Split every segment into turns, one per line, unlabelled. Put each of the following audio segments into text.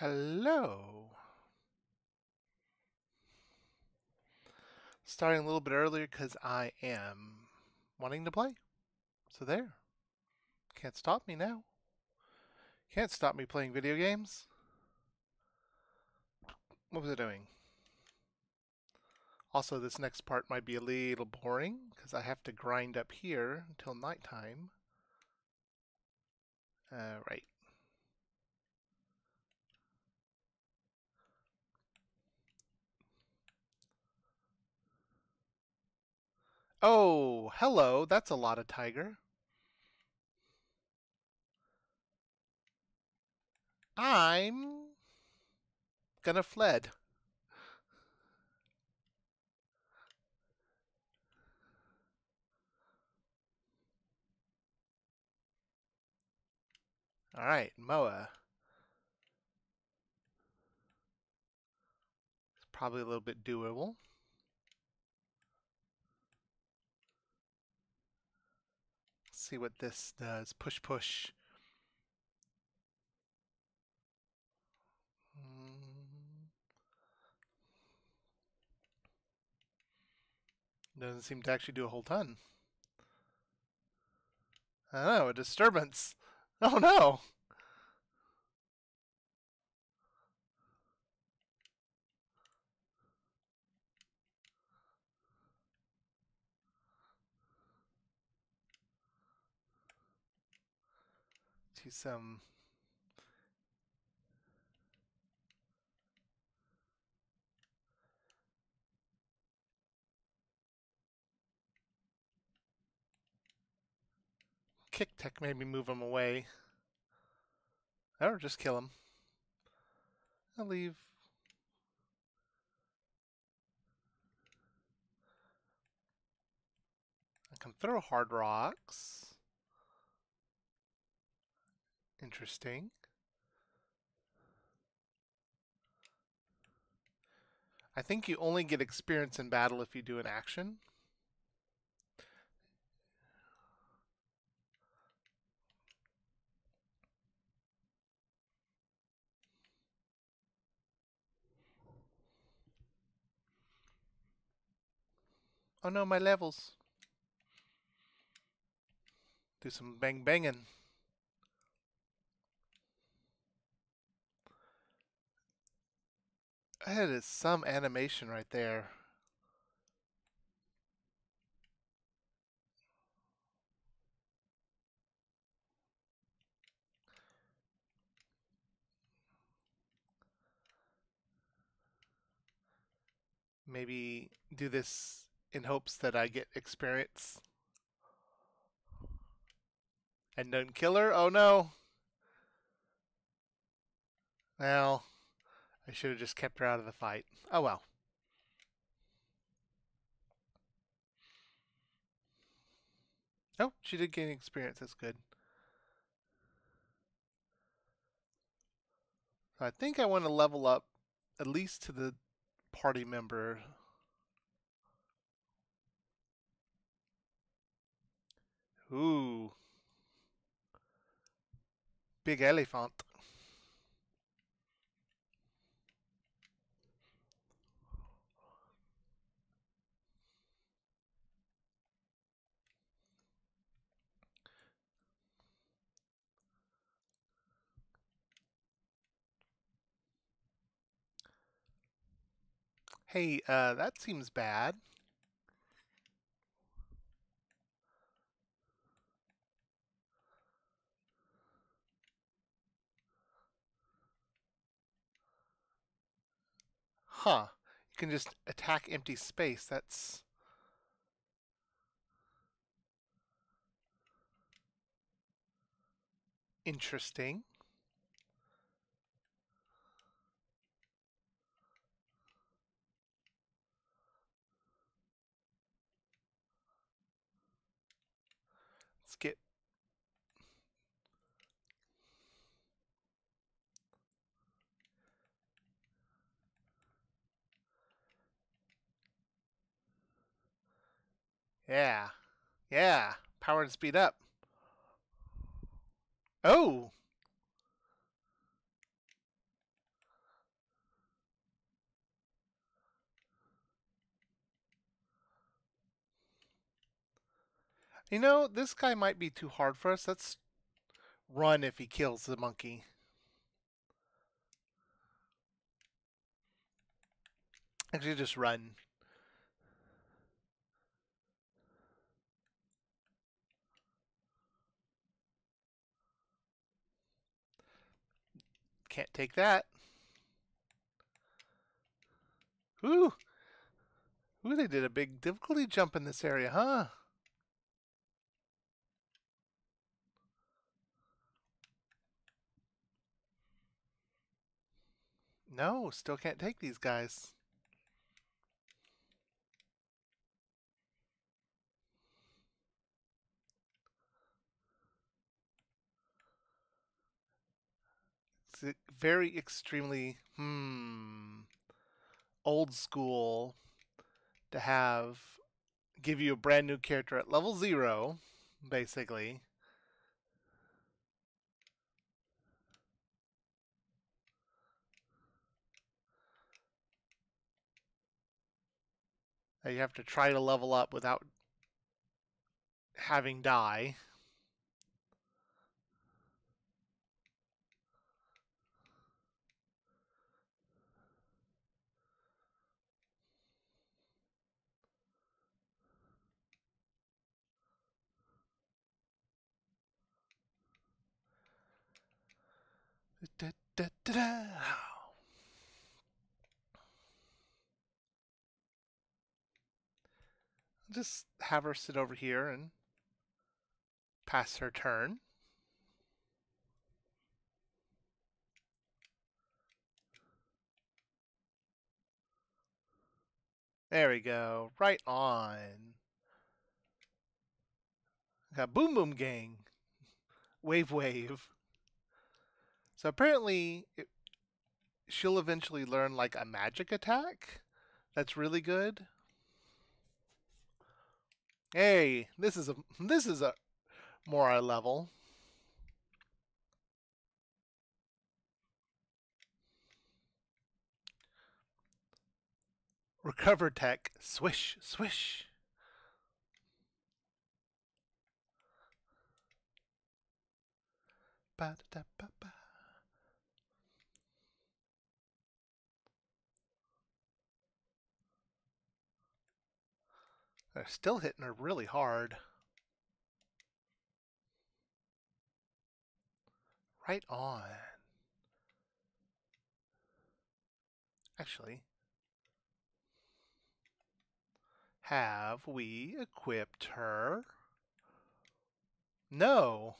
Hello. Starting a little bit earlier because I am wanting to play. So there. Can't stop me now. Can't stop me playing video games. What was I doing? Also, this next part might be a little boring because I have to grind up here until nighttime. Uh, right. Oh, hello. That's a lot of tiger. I'm gonna fled. All right, Moa. It's probably a little bit doable. See what this does. Push, push. Mm. Doesn't seem to actually do a whole ton. Know, a disturbance. Oh no! Some kick tech made me move him away. Or just kill him. I'll leave. I can throw hard rocks. Interesting. I think you only get experience in battle if you do an action. Oh no, my levels. Do some bang banging. That is some animation right there. Maybe do this in hopes that I get experience. And don't kill her? Oh no. Well, I should have just kept her out of the fight. Oh well. Oh, she did gain experience. That's good. I think I want to level up at least to the party member Ooh. Big elephant. Hey, uh, that seems bad. Huh. You can just attack empty space. That's... Interesting. Yeah. Yeah. Power and speed up. Oh! You know, this guy might be too hard for us. Let's run if he kills the monkey. Actually, just run. Can't take that. Ooh. Ooh, they did a big difficulty jump in this area, huh? No, still can't take these guys. It's very extremely, hmm, old school to have give you a brand new character at level zero, basically. You have to try to level up without having die. Da, da, da. Just have her sit over here and pass her turn. There we go. Right on. Got Boom Boom Gang. Wave Wave. So apparently, it, she'll eventually learn like a magic attack. That's really good. Hey, this is a this is a more our level. Recover tech, swish, swish. Ba da ba ba. They're still hitting her really hard. Right on. Actually, have we equipped her? No.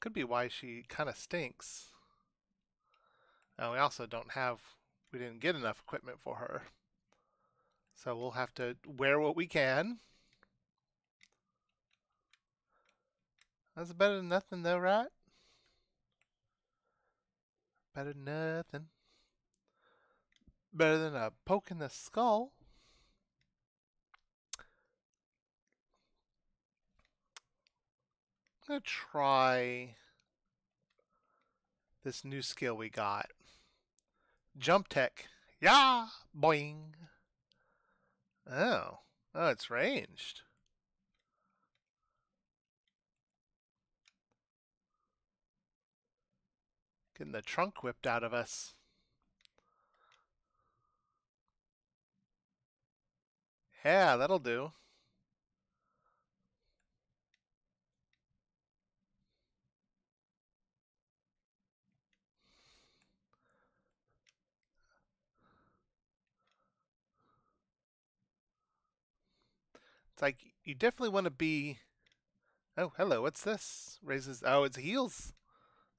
Could be why she kind of stinks. And we also don't have, we didn't get enough equipment for her. So we'll have to wear what we can. That's better than nothing though, right? Better than nothing. Better than a poke in the skull. I'm going to try this new skill we got. Jump tech. Yeah, boing. Oh. Oh, it's ranged. Getting the trunk whipped out of us. Yeah, that'll do. It's like you definitely want to be. Oh, hello. What's this? Raises. Oh, it's heels.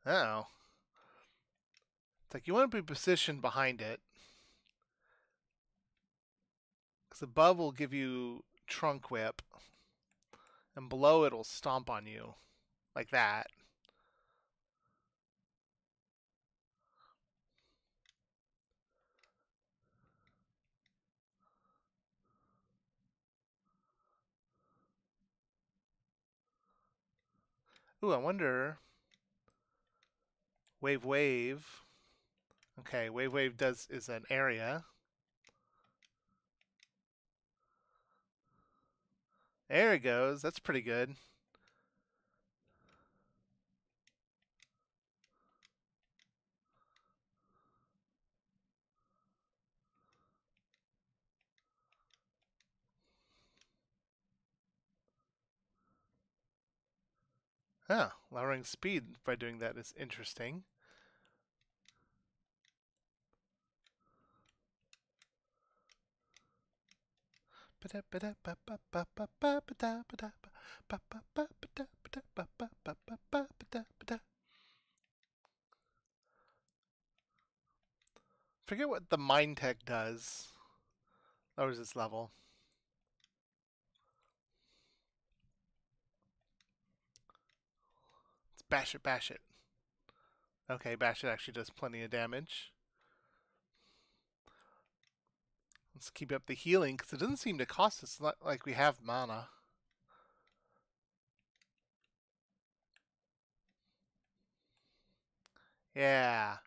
Oh. It's like you want to be positioned behind it. Because above will give you trunk whip. And below it'll stomp on you. Like that. Ooh, I wonder. Wave wave. Okay, wave wave does is an area. There it goes. That's pretty good. Huh, lowering speed by doing that is interesting. Forget what the Mind Tech does. Lowers its level. Bash it, bash it. Okay, bash it actually does plenty of damage. Let's keep up the healing because it doesn't seem to cost us like we have mana. Yeah.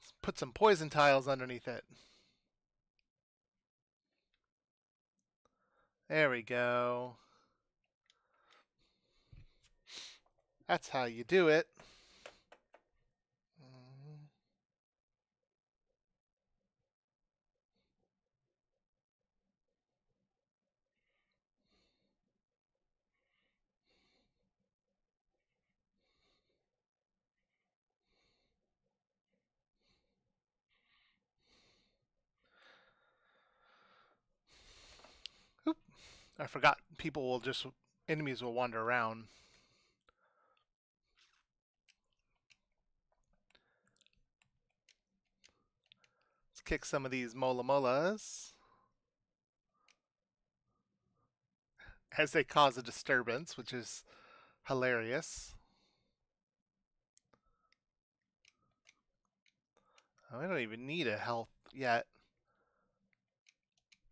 Let's put some poison tiles underneath it. There we go. That's how you do it. I forgot people will just enemies will wander around. Kick some of these mola molas as they cause a disturbance, which is hilarious. Oh, I don't even need a health yet.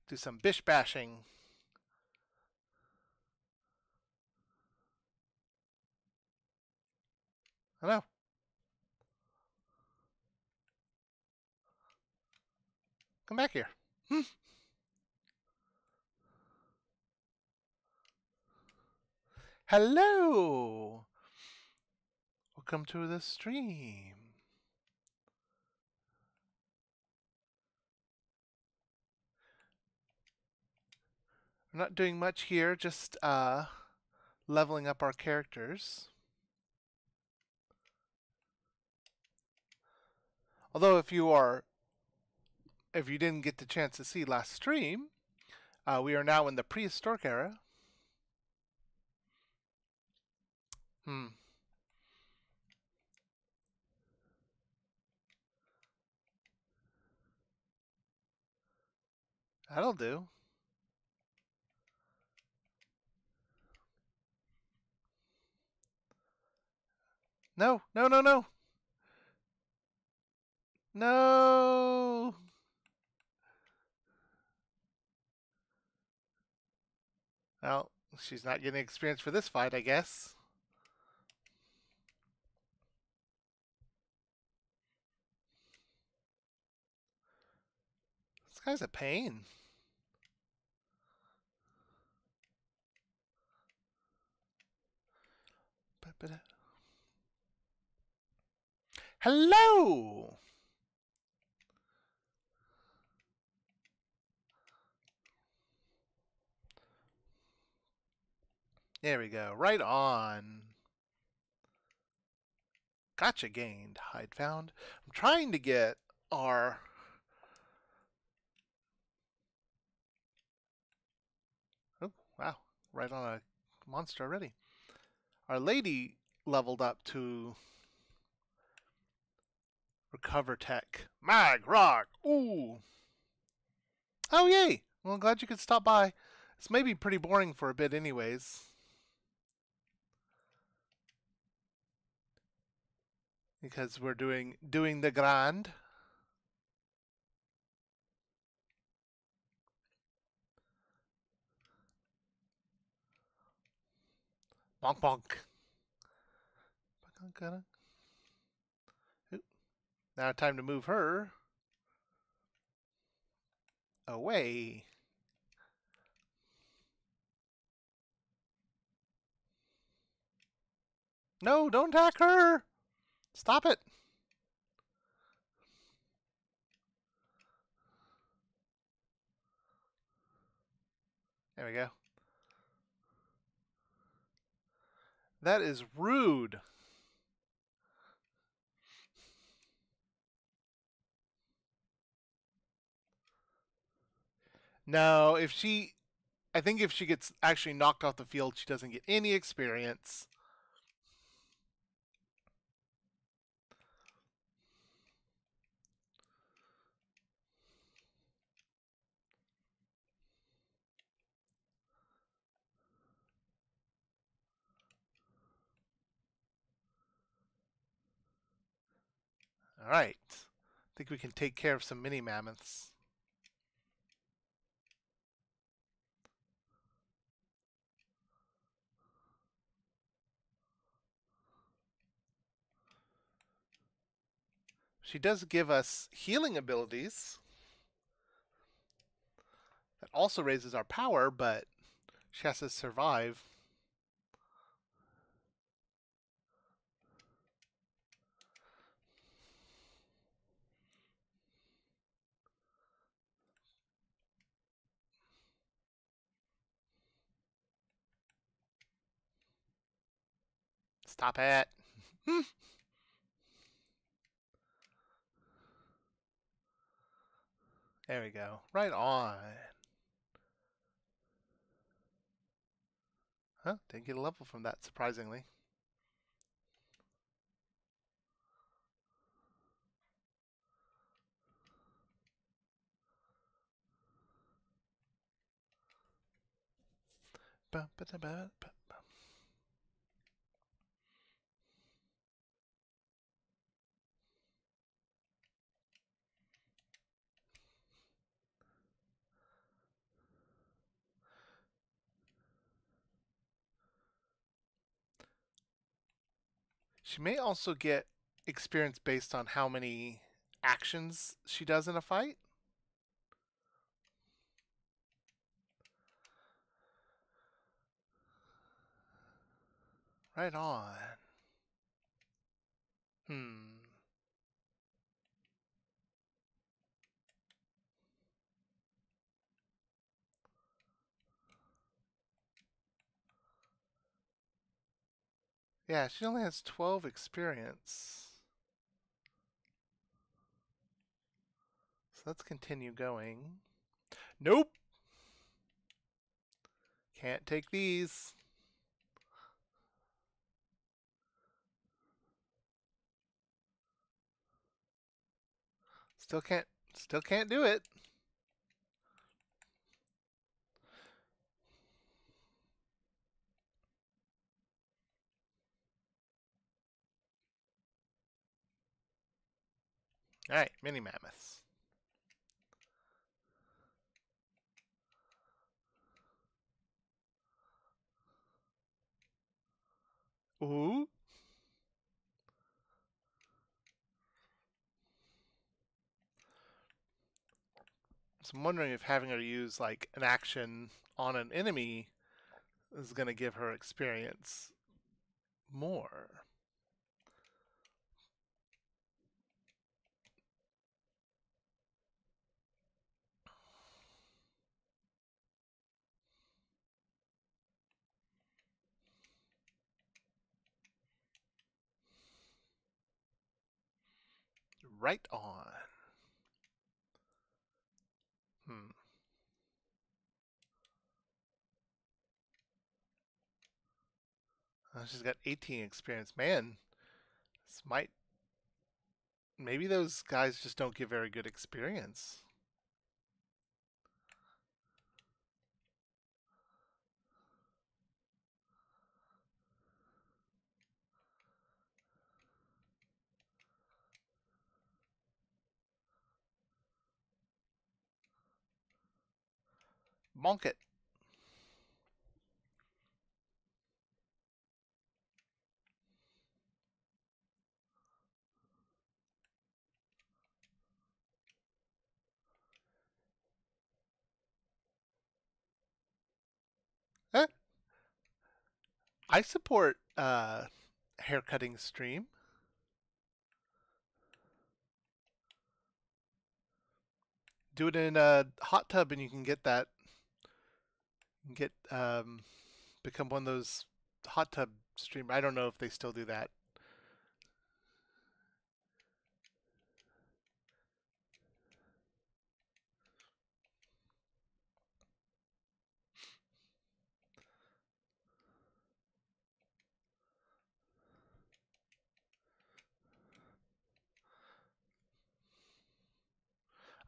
Do some bish bashing. Hello. Come back here. Hmm. Hello. Welcome to the stream. We're not doing much here, just uh, leveling up our characters. Although if you are, if you didn't get the chance to see last stream, uh, we are now in the prehistoric era. Hmm. That'll do. No, no, no, no. No. Well, she's not getting experience for this fight, I guess. This guy's a pain. Hello! There we go. Right on. Gotcha gained. Hide found. I'm trying to get our... Oh, wow. Right on a monster already. Our lady leveled up to recover tech. Mag, rock, ooh. Oh, yay. Well, I'm glad you could stop by. This may be pretty boring for a bit anyways. because we're doing doing the grand. Bonk bonk. Now time to move her away. No, don't attack her! Stop it! There we go. That is rude. No, if she I think if she gets actually knocked off the field, she doesn't get any experience. All right. I think we can take care of some mini mammoths. She does give us healing abilities. That also raises our power, but she has to survive. Stop it. there we go. Right on. Huh? Didn't get a level from that, surprisingly. Ba, ba, ba, She may also get experience based on how many actions she does in a fight. Right on. Hmm. Yeah, she only has 12 experience. So let's continue going. Nope. Can't take these. Still can't still can't do it. All right, mini mammoths. Ooh. So I'm wondering if having her use like an action on an enemy is going to give her experience more. Right on. Hmm. Oh, she's got 18 experience. Man, this might. Maybe those guys just don't get very good experience. Bonk it. Eh? I support uh, haircutting stream. Do it in a hot tub and you can get that. Get um, become one of those hot tub stream. I don't know if they still do that.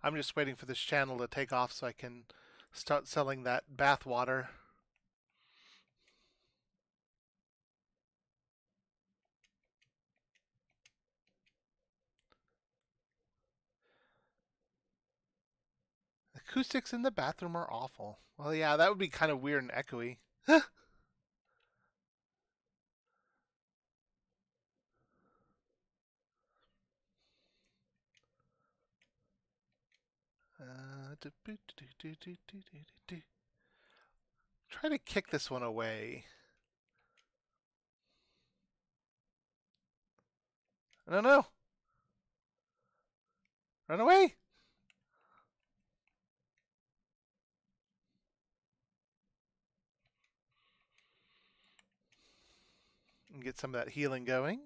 I'm just waiting for this channel to take off so I can start selling that bath water. Acoustics in the bathroom are awful. Well, yeah, that would be kind of weird and echoey. Try to kick this one away. Don't know. Run away. And get some of that healing going.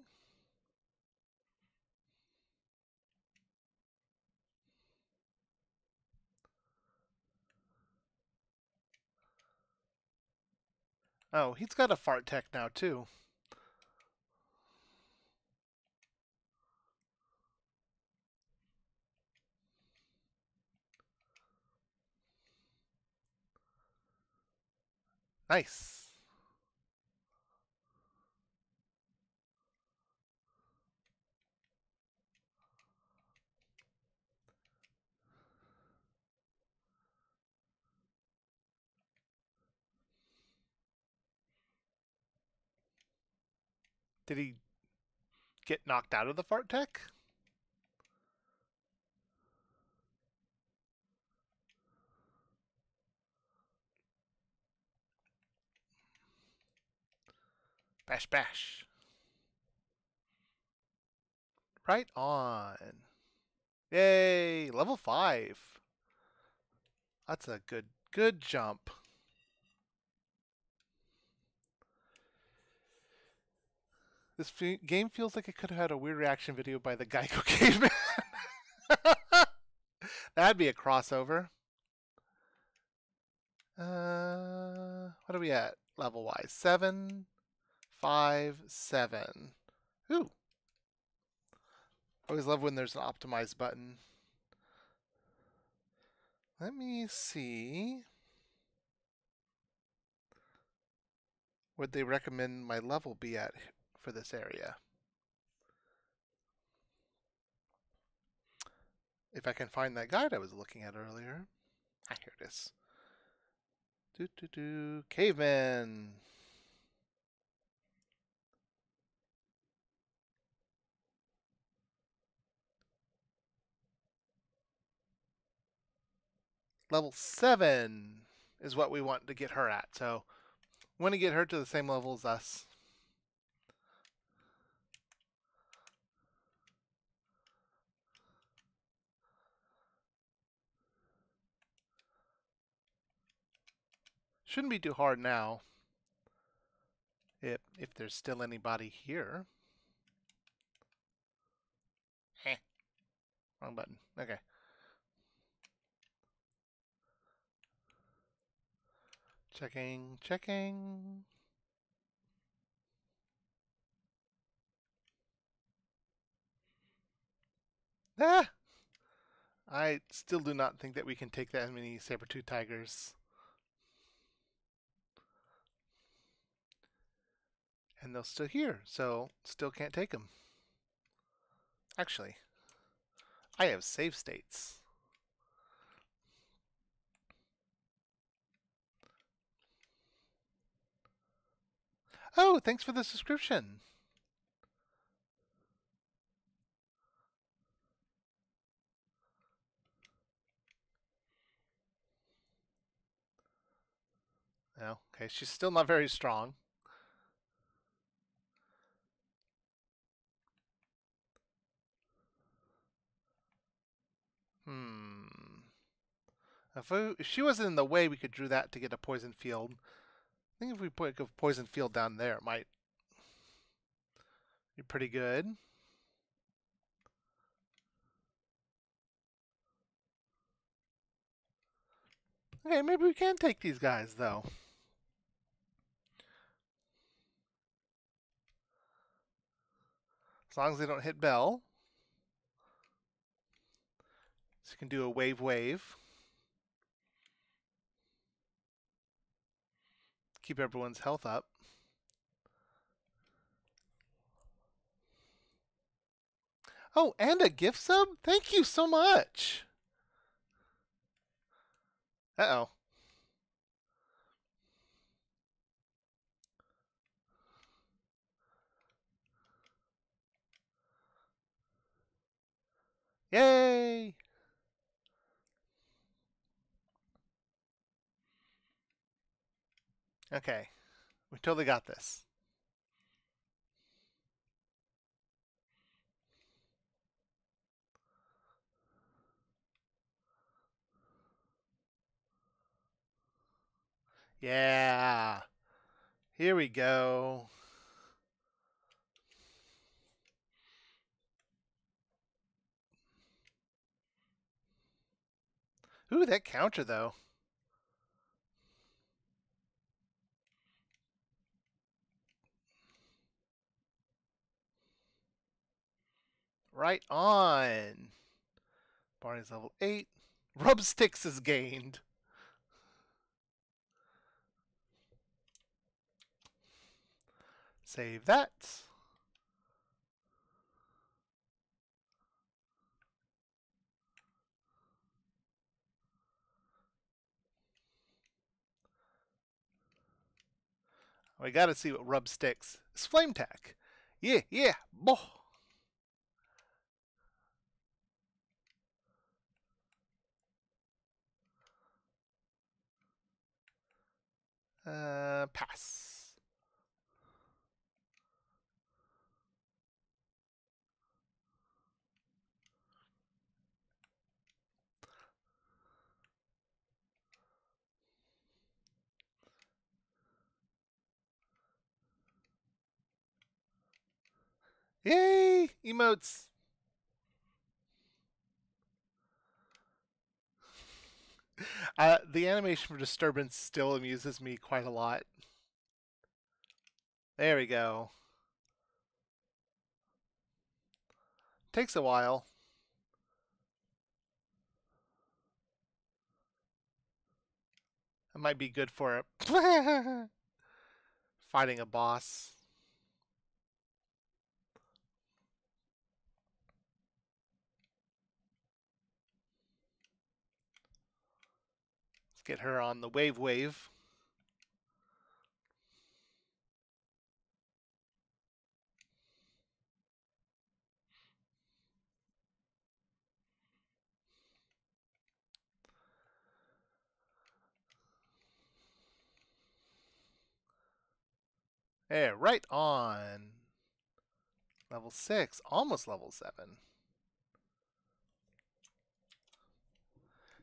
Oh, he's got a fart tech now too. Nice. Did he get knocked out of the fart tech? Bash bash. Right on. Yay, level 5. That's a good good jump. This game feels like it could have had a weird reaction video by the Geico Caveman. That'd be a crossover. Uh, what are we at level wise? Seven, five, seven. Ooh. Always love when there's an optimize button. Let me see. Would they recommend my level be at for this area. If I can find that guide I was looking at earlier. Ah, here it is. Do do do caveman. Level 7 is what we want to get her at. So, want to get her to the same level as us. Shouldn't be too hard now. If, if there's still anybody here. Heh. Wrong button. Okay. Checking, checking. Ah! I still do not think that we can take that many saber-tooth tigers. And they're still here, so still can't take them. Actually, I have save states. Oh, thanks for the subscription. No, okay, she's still not very strong. Hmm. If, we, if she wasn't in the way, we could drew that to get a poison field. I think if we put a poison field down there, it might be pretty good. Okay, maybe we can take these guys, though. As long as they don't hit Bell. So you can do a wave wave. Keep everyone's health up. Oh, and a gift sub? Thank you so much. Uh-oh. Yay! Okay. We totally got this. Yeah. Here we go. Ooh, that counter though. Right on. Barney's level 8. Rub sticks is gained. Save that. We gotta see what rub sticks. It's flame tech. Yeah, yeah, boh. Uh, pass. Yay! Emotes! Uh, the animation for disturbance still amuses me quite a lot. There we go. Takes a while. That might be good for it. Fighting a boss. Get her on the wave wave. There, right on. Level 6, almost level 7.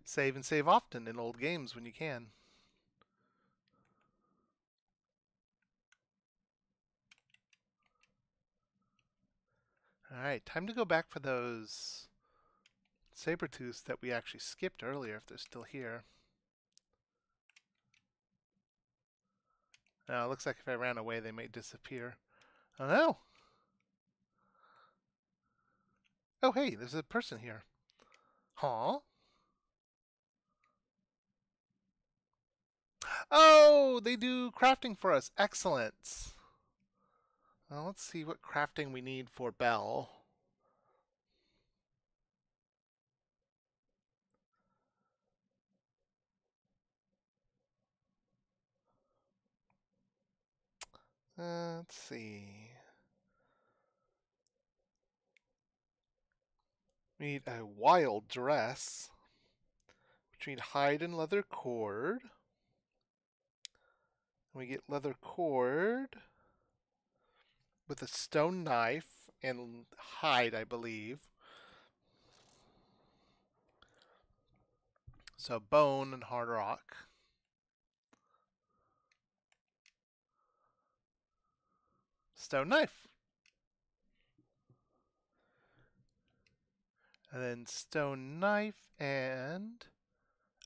Save and save often in old games when you can. Alright, time to go back for those saber tooths that we actually skipped earlier if they're still here. Now, it looks like if I ran away they may disappear. Oh no! Oh hey, there's a person here. Huh? Oh, they do crafting for us. Excellent. Well, let's see what crafting we need for Bell. Uh, let's see. We need a wild dress, which we need hide and leather cord. We get leather cord with a stone knife and hide, I believe. So bone and hard rock. Stone knife. And then stone knife and...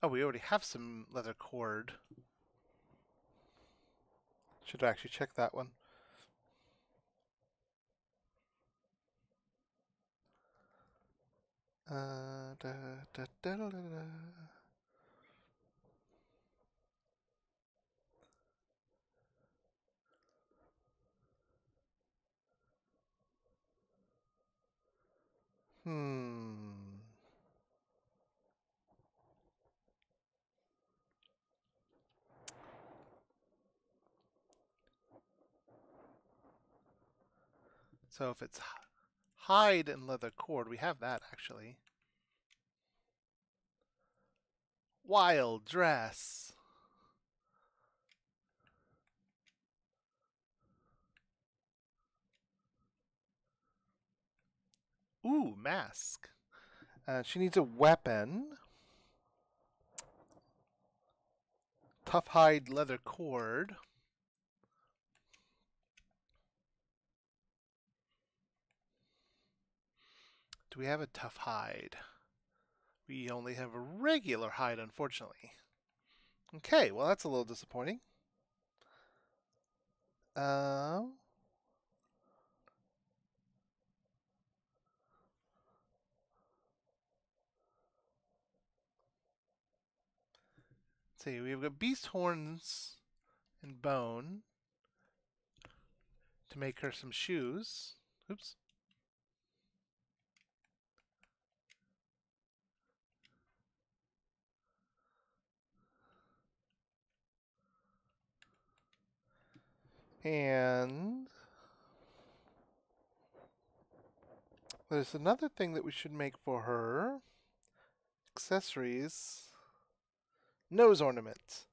Oh, we already have some leather cord. Should actually check that one. Uh, da, da, da. Hmm. So if it's hide and leather cord, we have that actually. Wild dress. Ooh, mask. Uh, she needs a weapon. Tough hide leather cord. We have a tough hide? We only have a regular hide, unfortunately. Okay, well that's a little disappointing. Um, see, we've got beast horns and bone to make her some shoes. Oops. And there's another thing that we should make for her. Accessories. Nose ornament.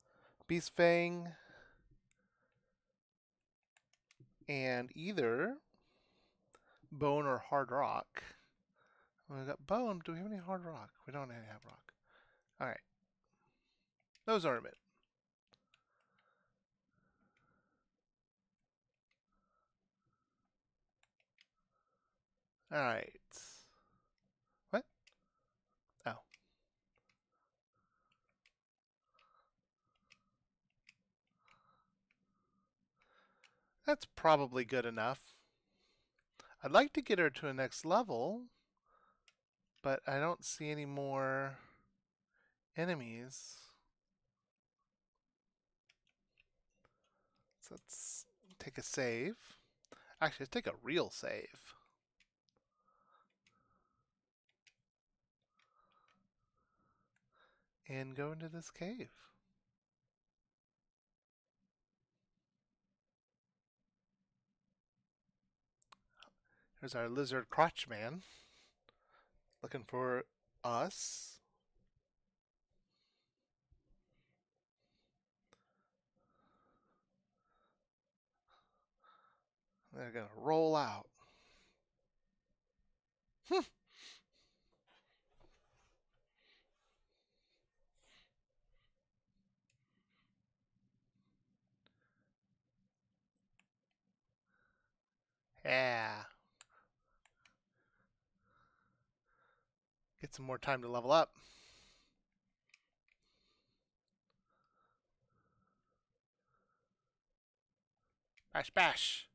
Beast fang. And either bone or hard rock. we got bone. Do we have any hard rock? We don't have rock. Alright. Nose ornament. All right. What? Oh. That's probably good enough. I'd like to get her to a next level, but I don't see any more enemies. So let's take a save. Actually, let's take a real save. And go into this cave. There's our lizard crotch man looking for us. They're going to roll out. Hmm. Yeah. Get some more time to level up. Bash, bash.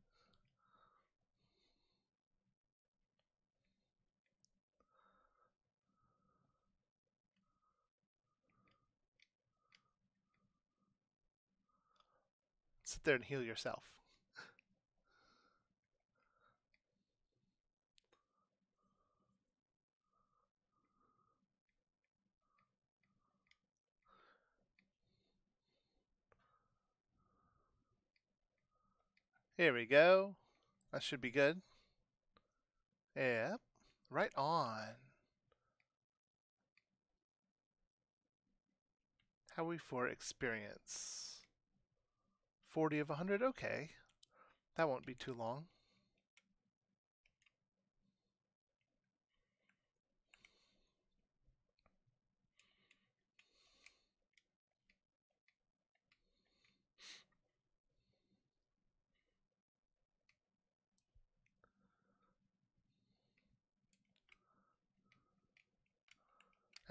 Sit there and heal yourself. Here we go. That should be good. Yep. Right on. How we for experience? 40 of 100? Okay. That won't be too long.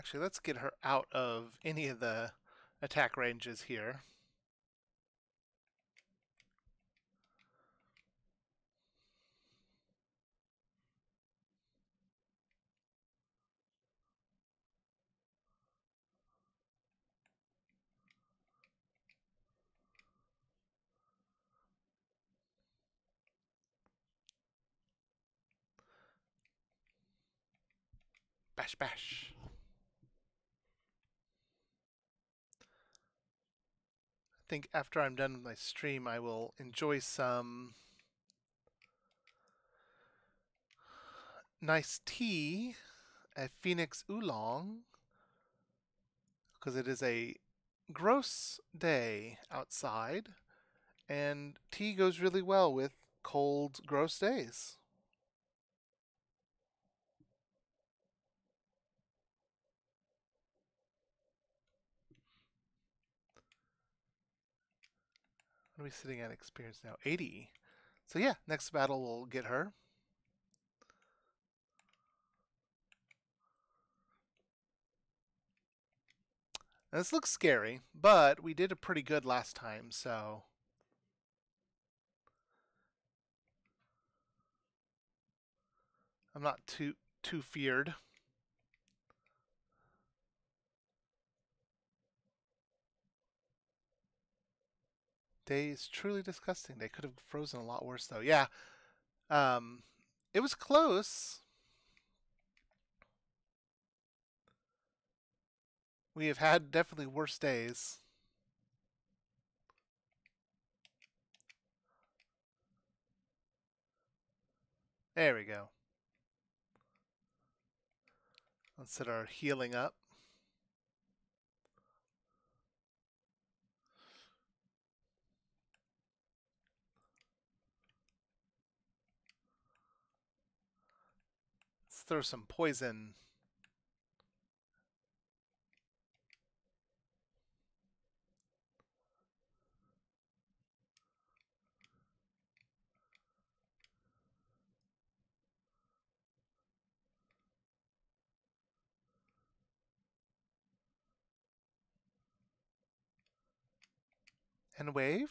Actually, let's get her out of any of the attack ranges here. Bash, bash. Think after I'm done with my stream, I will enjoy some nice tea at Phoenix Oolong because it is a gross day outside and tea goes really well with cold, gross days. What are we sitting at experience now? 80. So yeah, next battle will get her. Now, this looks scary, but we did a pretty good last time, so... I'm not too too feared. Day is truly disgusting. They could have frozen a lot worse, though. Yeah, um, it was close. We have had definitely worse days. There we go. Let's set our healing up. Throw some poison. And wave.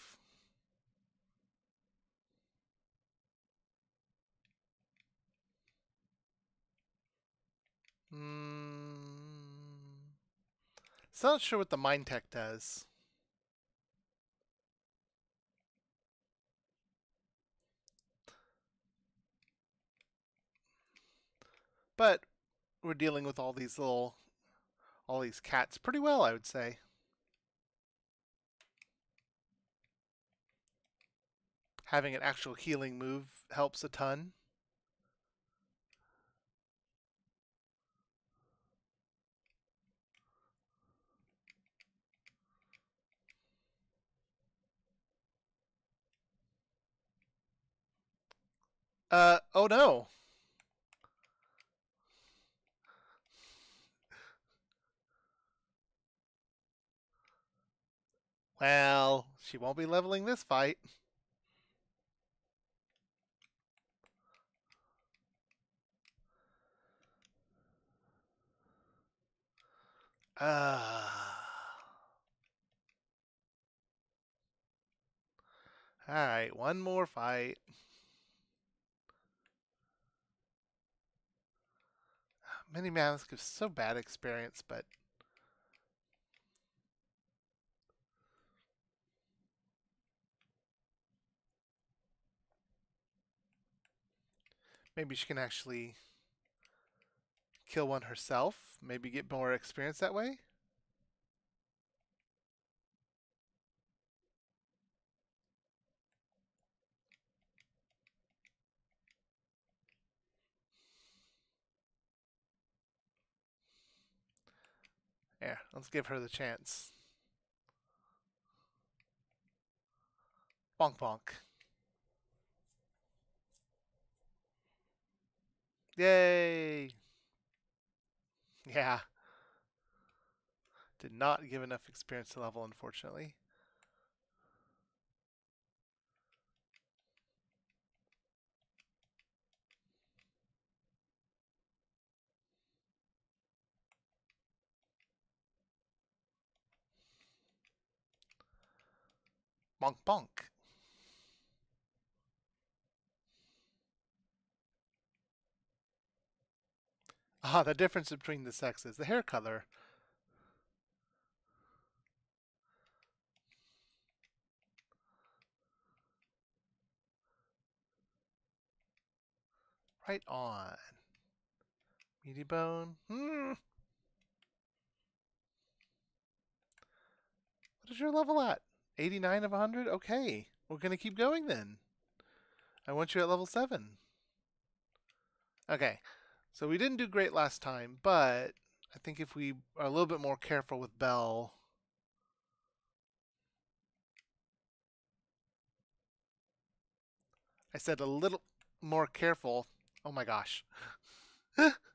Hmm. Still not sure what the Mind Tech does. But we're dealing with all these little, all these cats pretty well, I would say. Having an actual healing move helps a ton. Uh, oh no. Well, she won't be leveling this fight. Ah. Uh, Alright, one more fight. Mini Mask is so bad experience, but maybe she can actually kill one herself, maybe get more experience that way. Yeah, let's give her the chance. Bonk bonk. Yay! Yeah. Did not give enough experience to level, unfortunately. Bonk bonk. Ah, the difference between the sexes. The hair color. Right on. Meaty bone. Hmm. What is your level at? 89 of 100? Okay. We're going to keep going then. I want you at level 7. Okay. So we didn't do great last time, but I think if we are a little bit more careful with Bell, I said a little more careful. Oh my gosh.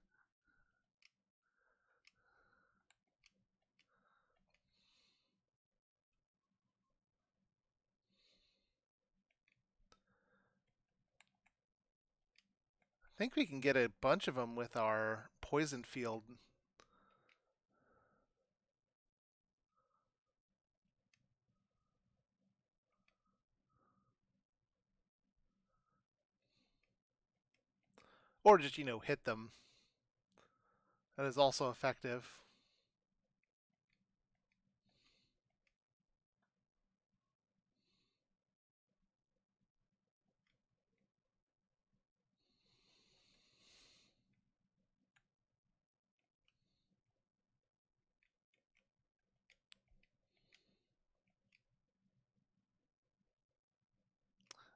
I think we can get a bunch of them with our poison field. Or just, you know, hit them. That is also effective.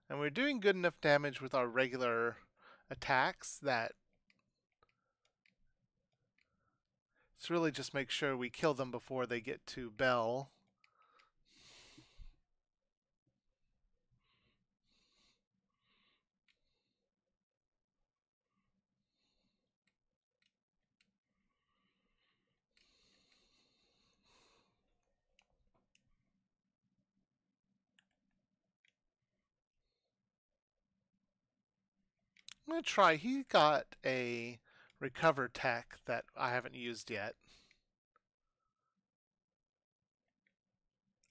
And we're doing good enough damage with our regular attacks that it's really just make sure we kill them before they get to Belle. I'm going to try. He got a recover tech that I haven't used yet.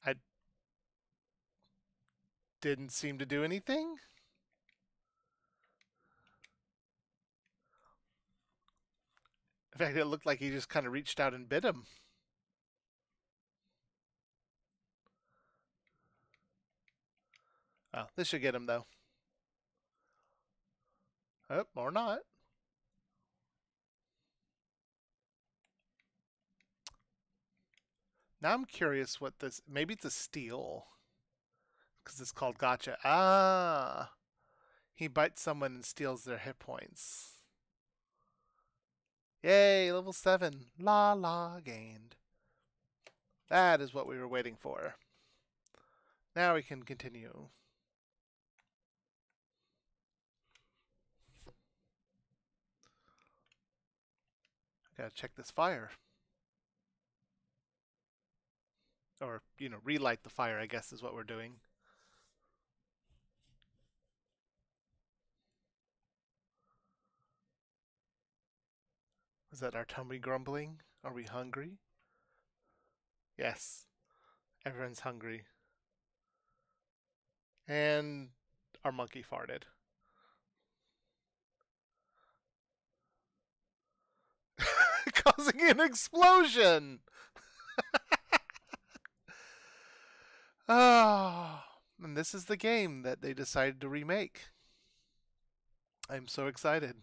I didn't seem to do anything. In fact, it looked like he just kind of reached out and bit him. Oh, this should get him though. Oh, or not. Now I'm curious what this. Maybe it's a steal. Because it's called gotcha. Ah! He bites someone and steals their hit points. Yay, level 7. La la gained. That is what we were waiting for. Now we can continue. Gotta check this fire. Or, you know, relight the fire, I guess is what we're doing. Is that our tummy grumbling? Are we hungry? Yes. Everyone's hungry. And our monkey farted. Causing an explosion. Oh, and this is the game that they decided to remake. I'm so excited.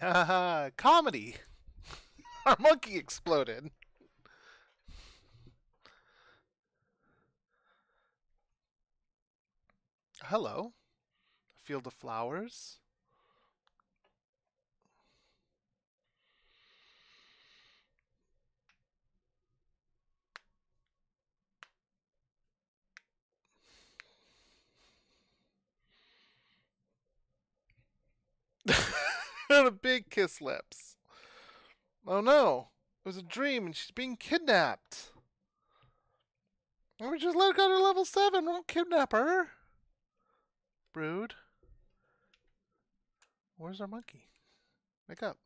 Haha, comedy. Our monkey exploded. Hello. A field of flowers. a big kiss lips. Oh no, it was a dream and she's being kidnapped. We just let her go to level 7, won't kidnap her. Brood. Where's our monkey? Wake up.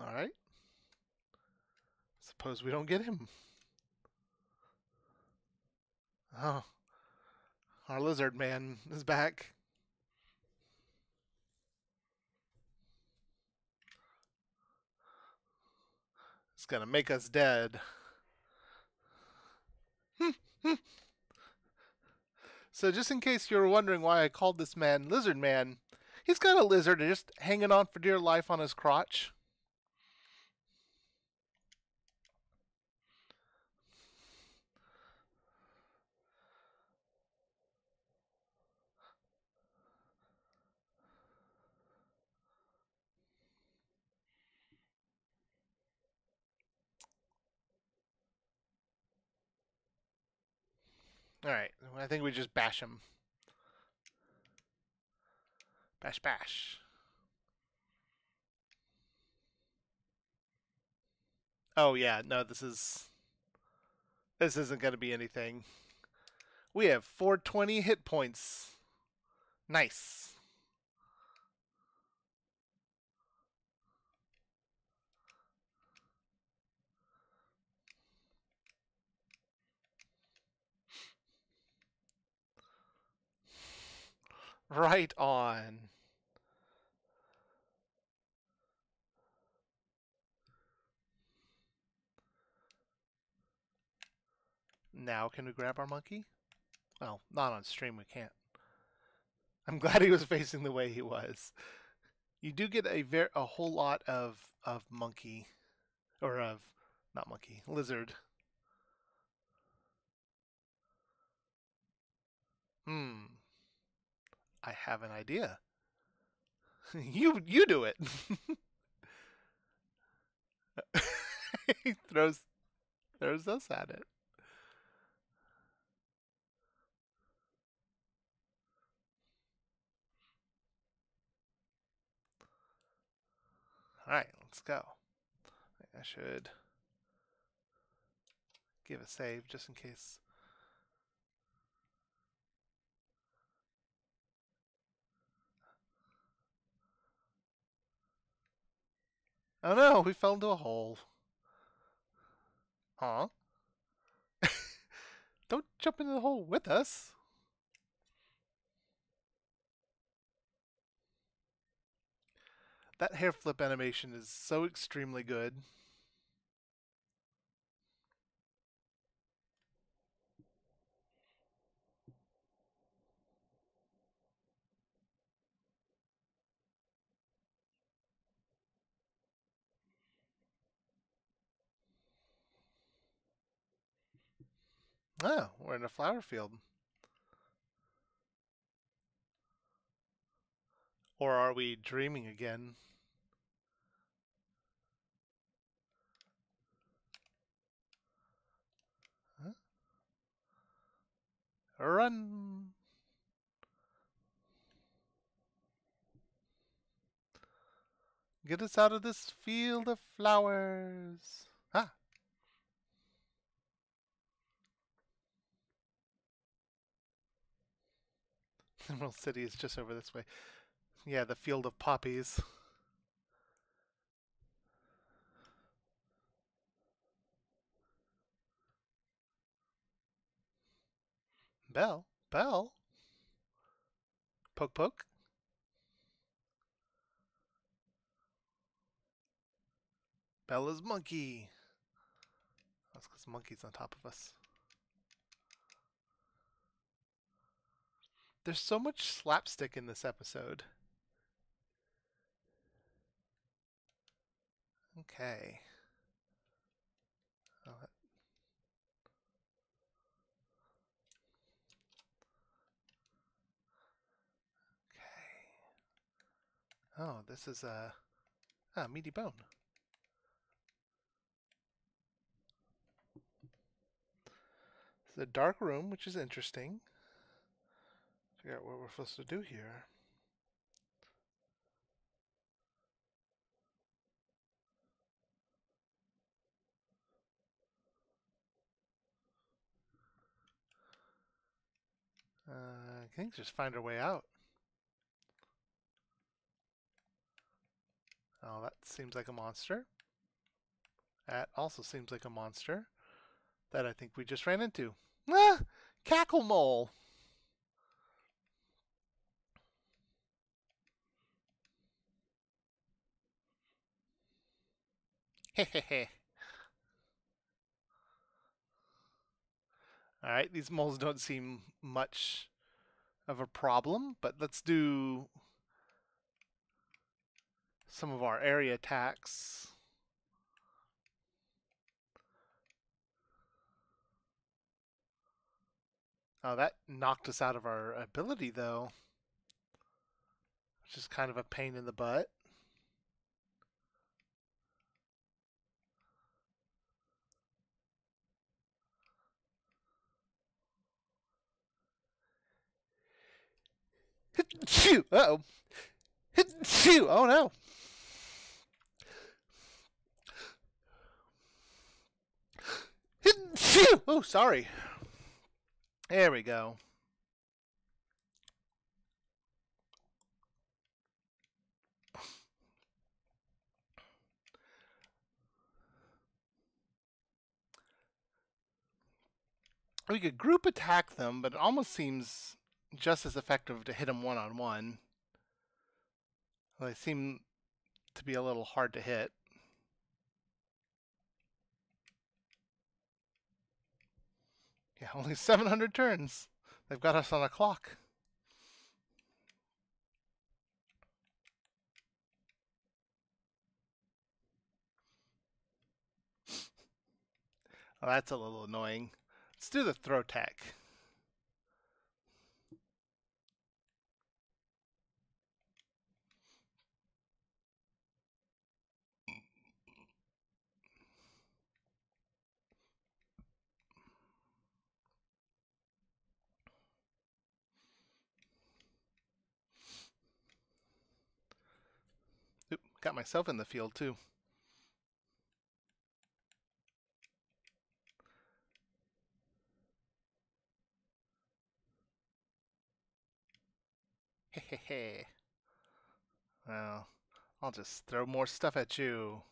Alright. Suppose we don't get him. Oh. Our lizard man is back. It's gonna make us dead. so just in case you're wondering why I called this man Lizard Man, he's got a lizard just hanging on for dear life on his crotch. Alright, I think we just bash him. Bash, bash. Oh yeah, no, this is... This isn't going to be anything. We have 420 hit points. Nice. Right on. Now can we grab our monkey? Well, not on stream, we can't. I'm glad he was facing the way he was. You do get a ver a whole lot of of monkey, or of not monkey lizard. Hmm. I have an idea. you you do it. he throws throws us at it. All right, let's go. I should give a save just in case Oh no, we fell into a hole. Huh? Don't jump into the hole with us. That hair flip animation is so extremely good. Oh, we're in a flower field. Or are we dreaming again? Run! Get us out of this field of flowers. Ah, Emerald City is just over this way. Yeah, the field of poppies. Bell? Bell? Poke poke? Bella's monkey. That's because monkey's on top of us. There's so much slapstick in this episode. Okay. Oh, okay. Oh, this is a ah, meaty bone. A dark room, which is interesting Figure out what we're supposed to do here. Uh, I think just find our way out. Oh, that seems like a monster. That also seems like a monster that I think we just ran into. Ah! Cackle mole! Alright, these moles don't seem much of a problem, but let's do some of our area attacks. Oh, that knocked us out of our ability, though. Which is kind of a pain in the butt. Phew! Uh oh. Phew! Oh no. Phew! Oh, sorry. There we go. We could group attack them, but it almost seems just as effective to hit them one on one. They seem to be a little hard to hit. Yeah, only 700 turns. They've got us on a clock. Oh, that's a little annoying. Let's do the throw tech. Oop, got myself in the field too. Hehehe. well, I'll just throw more stuff at you.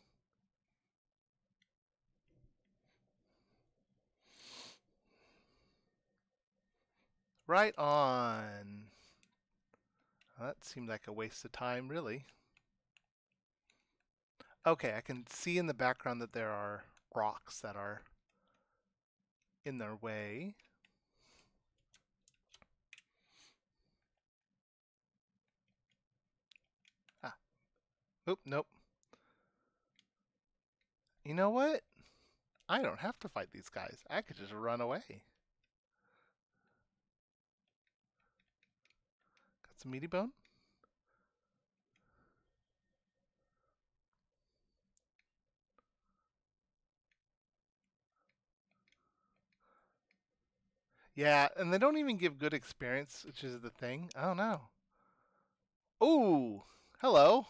Right on. That seemed like a waste of time, really. Okay, I can see in the background that there are rocks that are in their way. Ah. Oop, nope. You know what? I don't have to fight these guys. I could just run away. Got some meaty bone? Yeah, and they don't even give good experience, which is the thing. I don't know. Ooh, hello.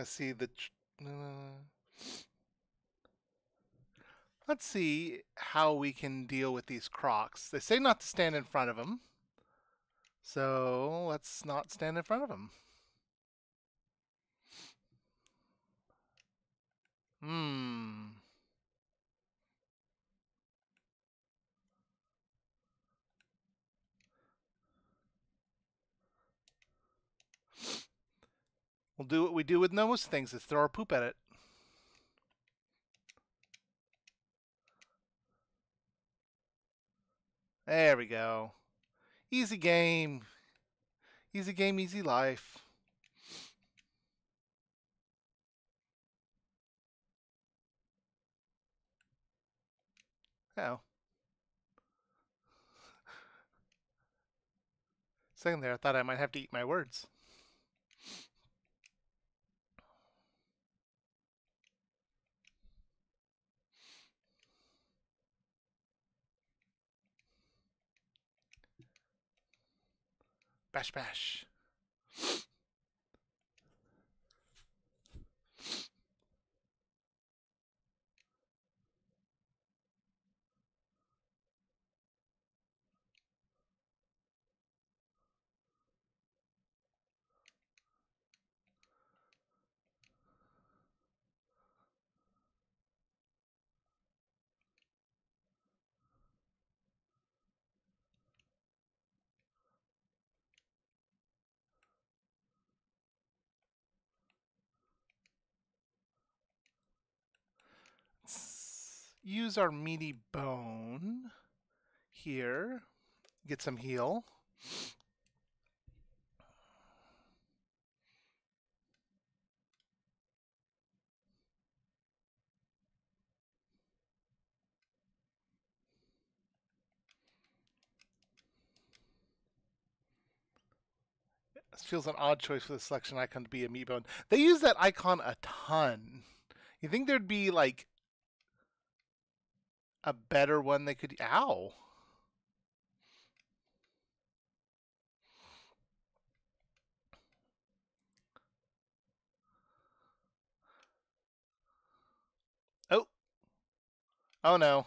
Let's see the. Uh, let's see how we can deal with these crocs. They say not to stand in front of them. So let's not stand in front of them. Hmm. We'll do what we do with most things, is throw our poop at it. There we go. Easy game. Easy game, easy life. Oh. Second there, I thought I might have to eat my words. Bash bash. Use our meaty bone here. Get some heal. This feels an odd choice for the selection icon to be a meat bone. They use that icon a ton. You think there'd be like a better one they could. Ow. Oh. Oh no.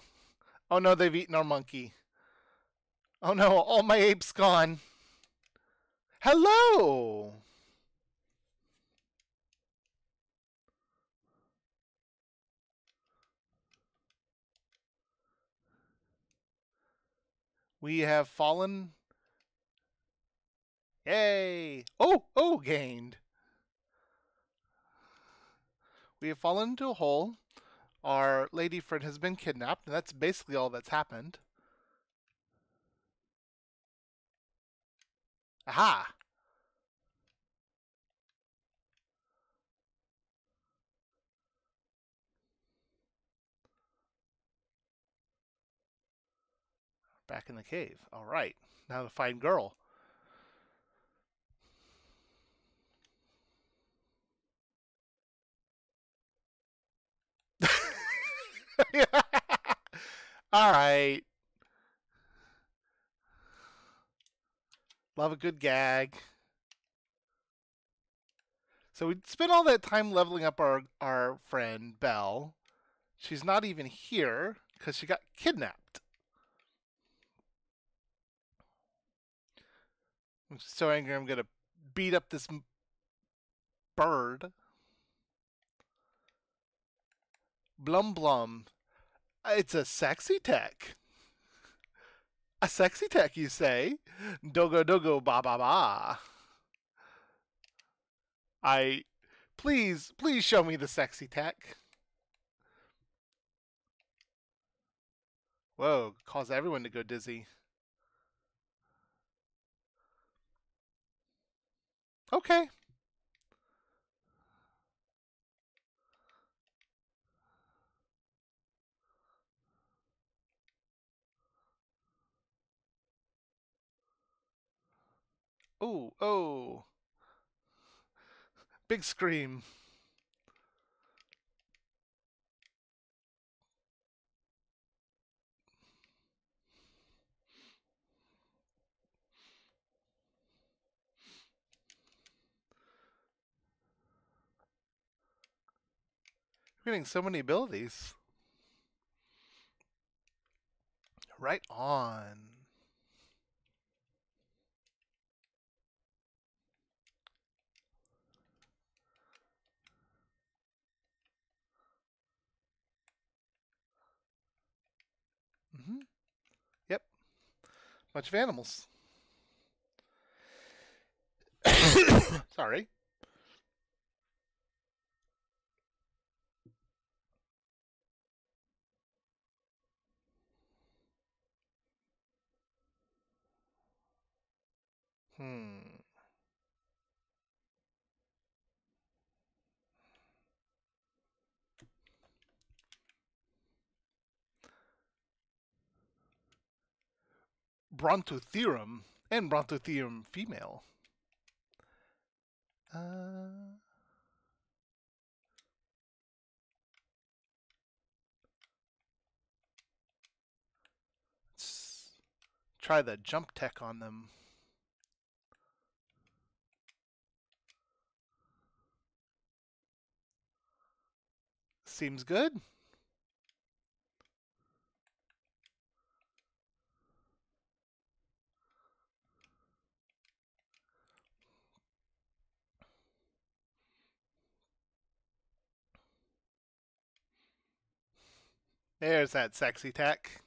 Oh no, they've eaten our monkey. Oh no, all my apes gone. Hello! We have fallen. Yay! Oh, oh, gained. We have fallen into a hole. Our lady friend has been kidnapped, and that's basically all that's happened. Aha! Back in the cave. All right. Now to find girl. All right. Love a good gag. So we spent all that time leveling up our, our friend, Belle. She's not even here because she got kidnapped. I'm so angry I'm to beat up this bird. Blum Blum. It's a sexy tech. A sexy tech, you say? Dogo dogo ba ba ba. I. Please, please show me the sexy tech. Whoa, cause everyone to go dizzy. Okay. Oh, oh. Big scream. We're getting so many abilities. Right on. Mm-hmm. Yep. Bunch of animals. Sorry. Hmm. Brontotherium and Brontotherium female. Uh, try the jump tech on them. Seems good. There's that sexy tech.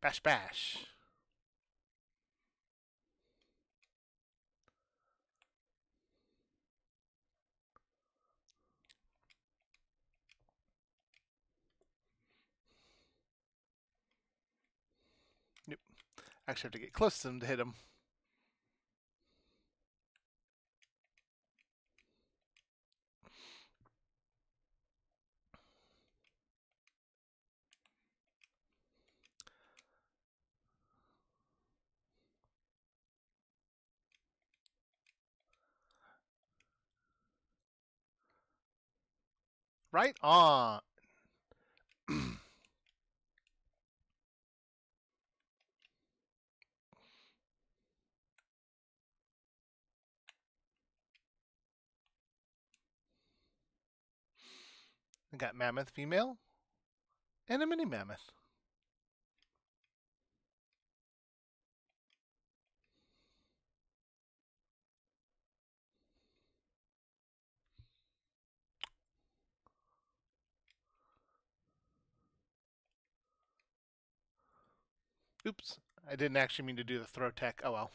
Bash bash. Yep. Actually have to get close to them to hit them. Right on. I got mammoth female and a mini mammoth. Oops, I didn't actually mean to do the throw tech. Oh well.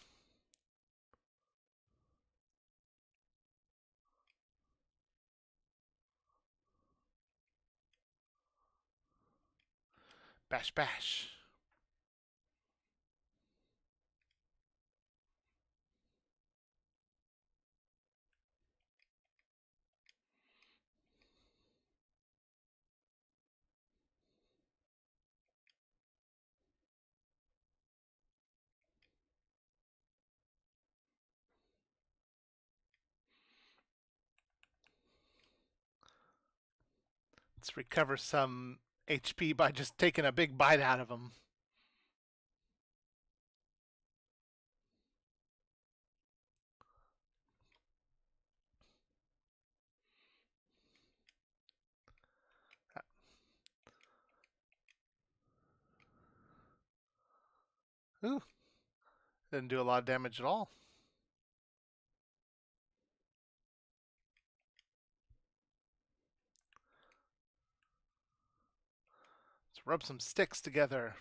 Bash bash. Let's recover some HP by just taking a big bite out of him. Ooh, didn't do a lot of damage at all. Rub some sticks together.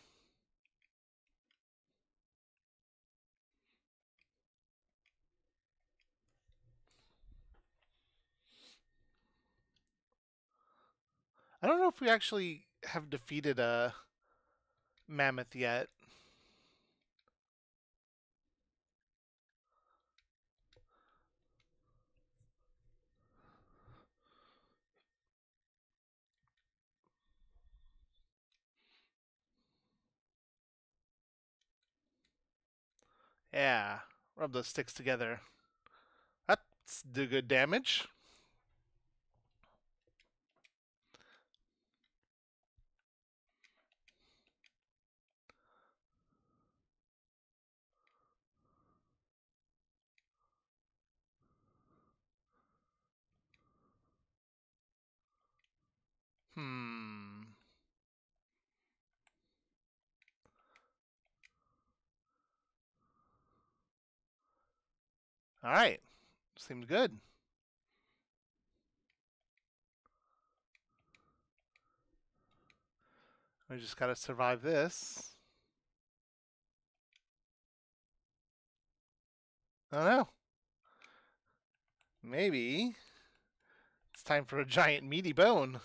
I don't know if we actually have defeated a mammoth yet. Yeah, rub those sticks together. That's do good damage. Hmm. All right. Seems good. We just got to survive this. I don't know. Maybe it's time for a giant meaty bone.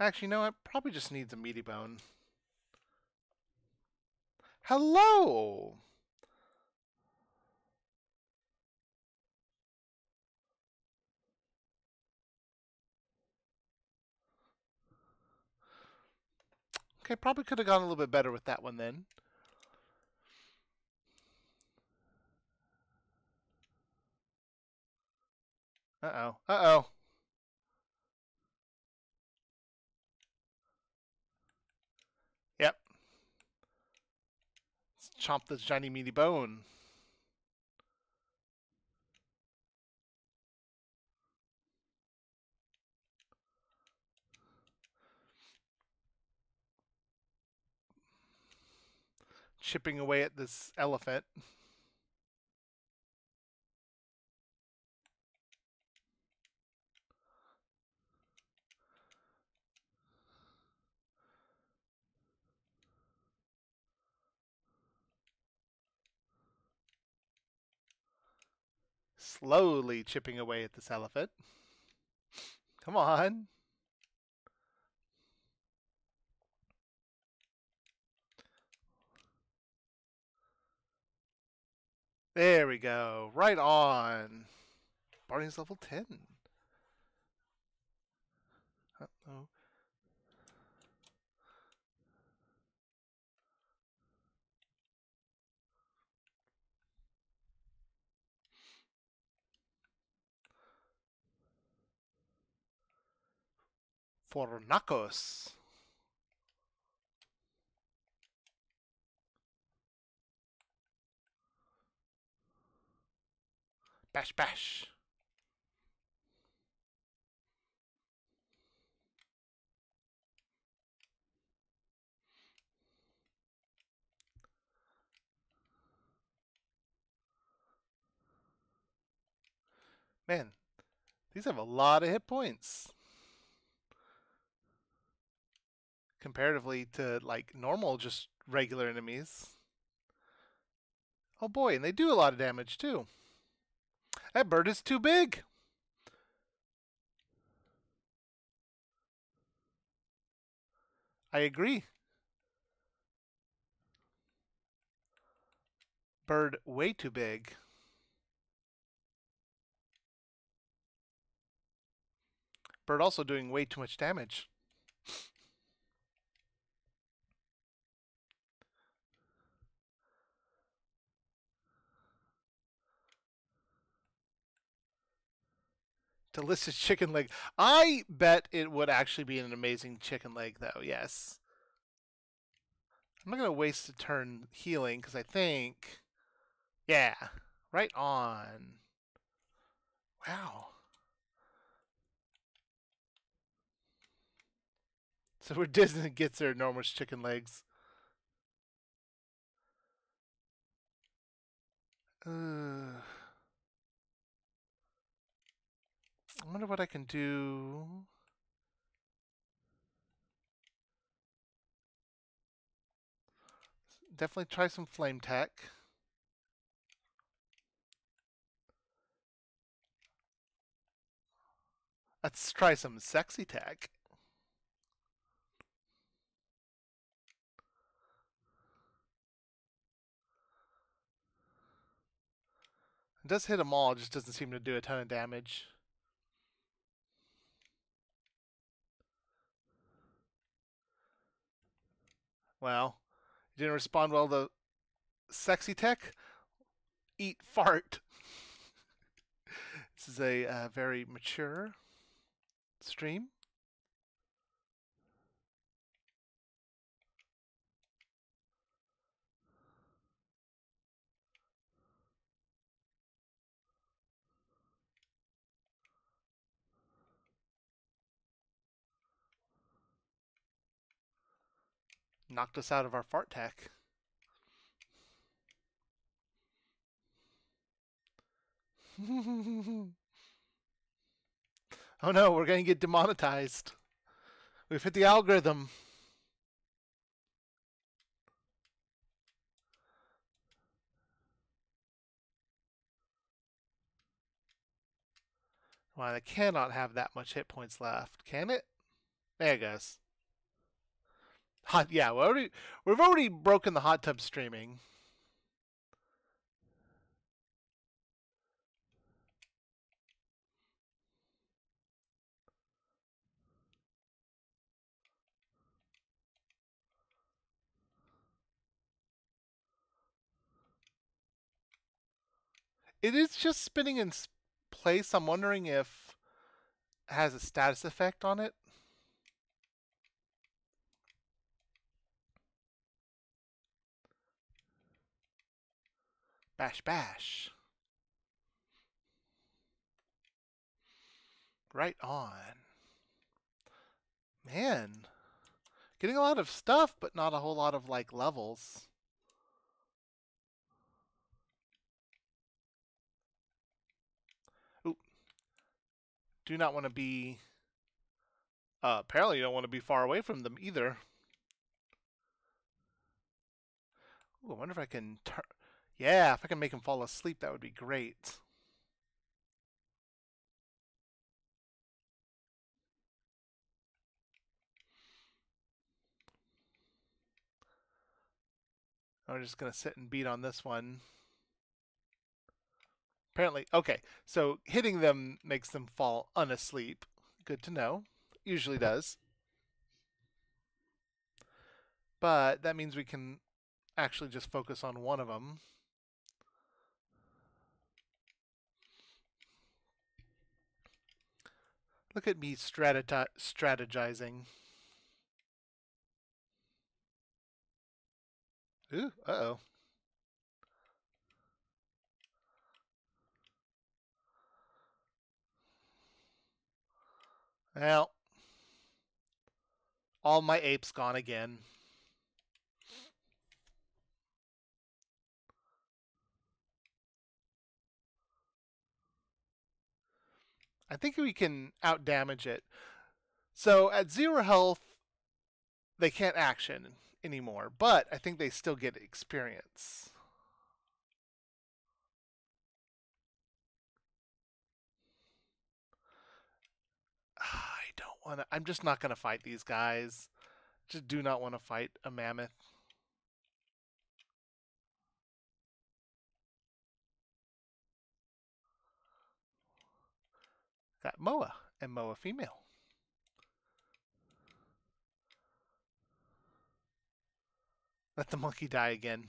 Actually, no, it probably just needs a meaty bone. Hello! okay, probably could have gone a little bit better with that one then. Uh-oh. Uh-oh. Yep. Let's chomp this shiny meaty bone. Chipping away at this elephant. slowly chipping away at this elephant. Come on. There we go. Right on. Barney's level 10. Uh-oh. for Nakos. Bash bash. Man, these have a lot of hit points. comparatively to like normal just regular enemies. Oh boy, and they do a lot of damage too. That bird is too big. I agree. Bird way too big. Bird also doing way too much damage. Delicious chicken leg. I bet it would actually be an amazing chicken leg, though. Yes. I'm not going to waste a turn healing because I think. Yeah. Right on. Wow. So where Disney gets their enormous chicken legs. I wonder what I can do. Definitely try some flame tech. Let's try some sexy tech. It does hit them all, just doesn't seem to do a ton of damage. Well, you didn't respond well to sexy tech. Eat fart. this is a uh, very mature stream. Knocked us out of our fart tech. oh no, we're going to get demonetized. We've hit the algorithm. Well, I cannot have that much hit points left, can it? There it goes. Hot, yeah, we already, we've already broken the hot tub streaming. It is just spinning in place. I'm wondering if it has a status effect on it. Bash bash. Right on. Man. Getting a lot of stuff, but not a whole lot of like levels. Ooh. Do not want to be uh, apparently you don't want to be far away from them either. Ooh, I wonder if I can turn yeah, if I can make him fall asleep, that would be great. I'm just going to sit and beat on this one. Apparently, okay, so hitting them makes them fall unasleep. Good to know. Usually mm-hmm. does. But that means we can actually just focus on one of them. Look at me strategizing. Ooh, uh-oh. Well, all my apes gone again. I think we can out damage it. So at zero health, they can't action anymore, but I think they still get experience. I don't want to. I'm just not going to fight these guys. Just do not want to fight a mammoth. Got Moa and Moa female. Let the monkey die again.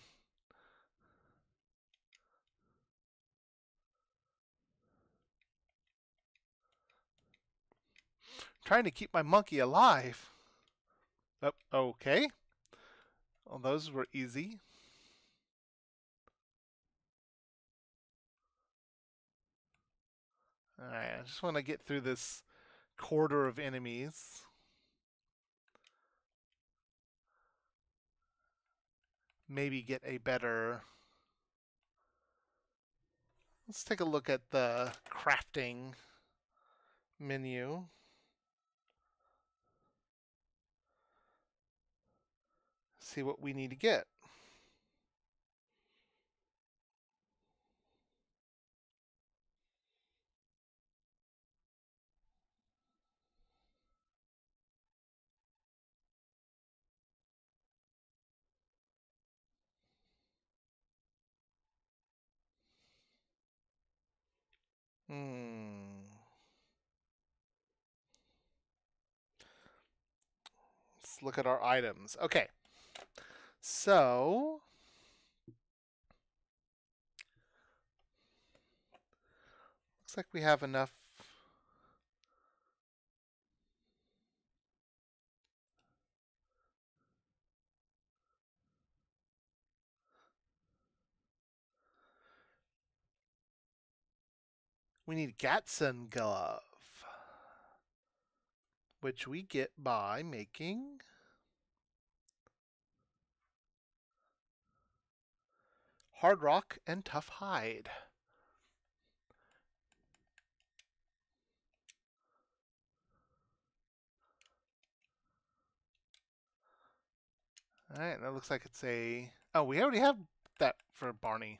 trying to keep my monkey alive. Oh, okay. Well, those were easy. Alright, I just want to get through this quarter of enemies. Maybe get a better... Let's take a look at the crafting menu. See what we need to get. Hmm. Let's look at our items. Okay. So, looks like we have enough we need Gatsun glove, which we get by making hard rock and tough hide. All right, that looks like it's a. Oh, we already have that for Barney.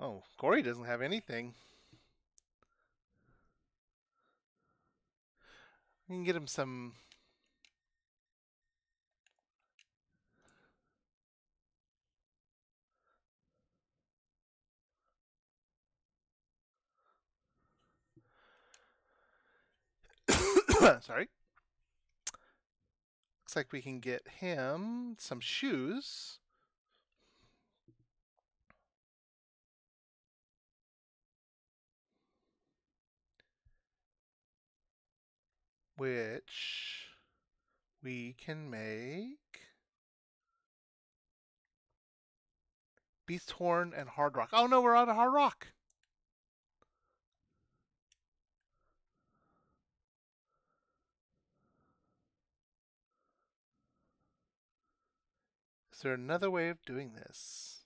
Oh, Corey doesn't have anything. We can get him some... Sorry. Looks like we can get him some shoes. Which we can make Beast Horn and Hard Rock. Oh no, we're out of Hard Rock. Is there another way of doing this?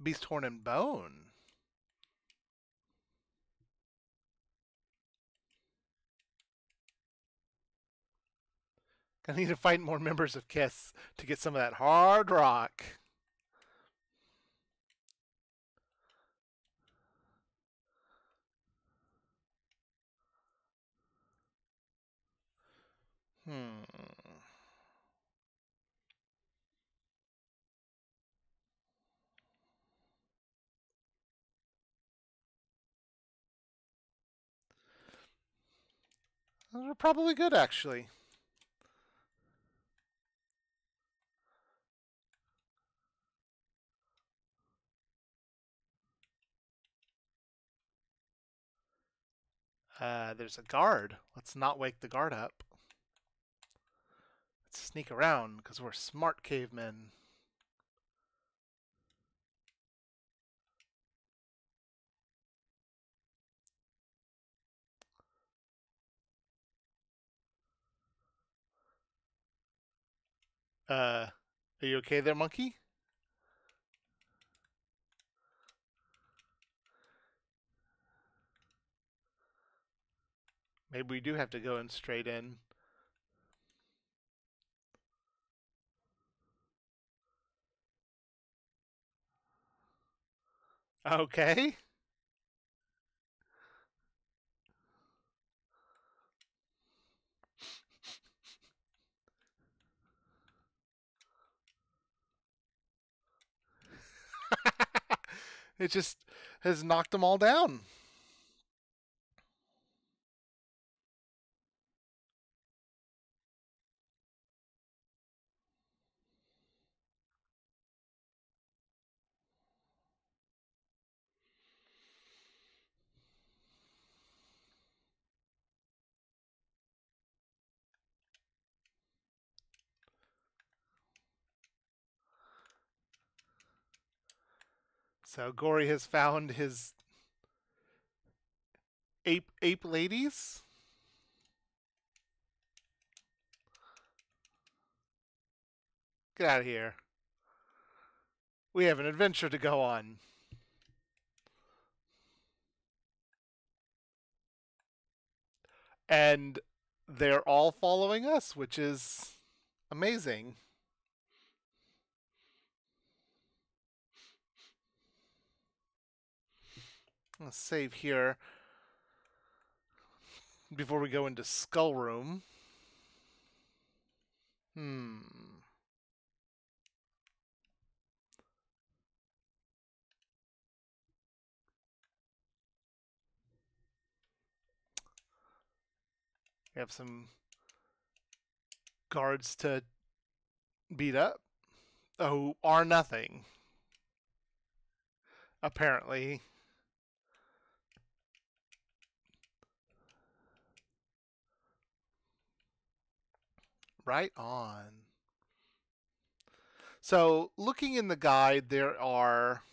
Beast Horn and Bone. I need to find more members of Kiss to get some of that hard rock. Hmm. Those are probably good, actually. Uh, there's a guard. Let's not wake the guard up. Let's sneak around because we're smart cavemen. Uh, are you okay there, monkey? Maybe we do have to go in straight in. Okay. it just has knocked them all down. So Gori has found his ape ape ladies. Get out of here. We have an adventure to go on. And they're all following us, which is amazing. Let's save here before we go into Skull Room. Hmm. We have some guards to beat up. Oh, are nothing. Apparently. Right on. So, looking in the guide, there are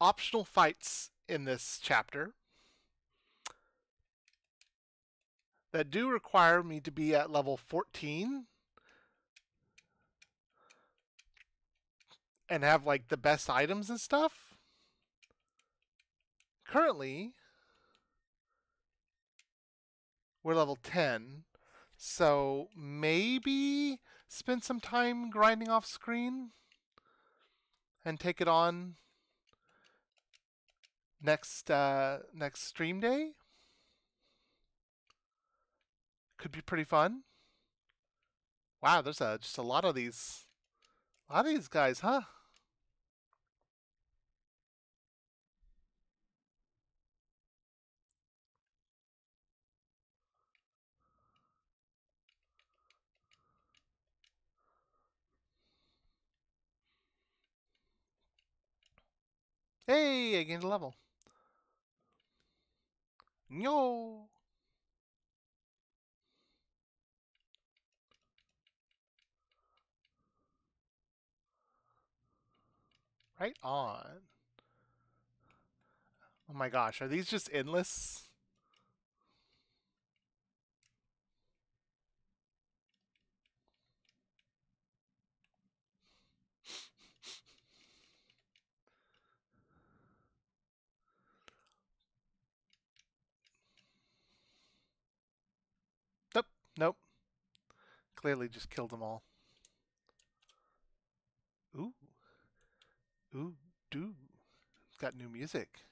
optional fights in this chapter that do require me to be at level 14 and have like the best items and stuff. Currently, we're level 10. So maybe spend some time grinding off screen and take it on next uh, next stream day. Could be pretty fun. Wow, there's a, just a lot of these, a lot of these guys, huh? Hey, I gained a level. No. Right on. Oh my gosh, are these just endless? Clearly just killed them all. Ooh. Ooh, do. It's got new music.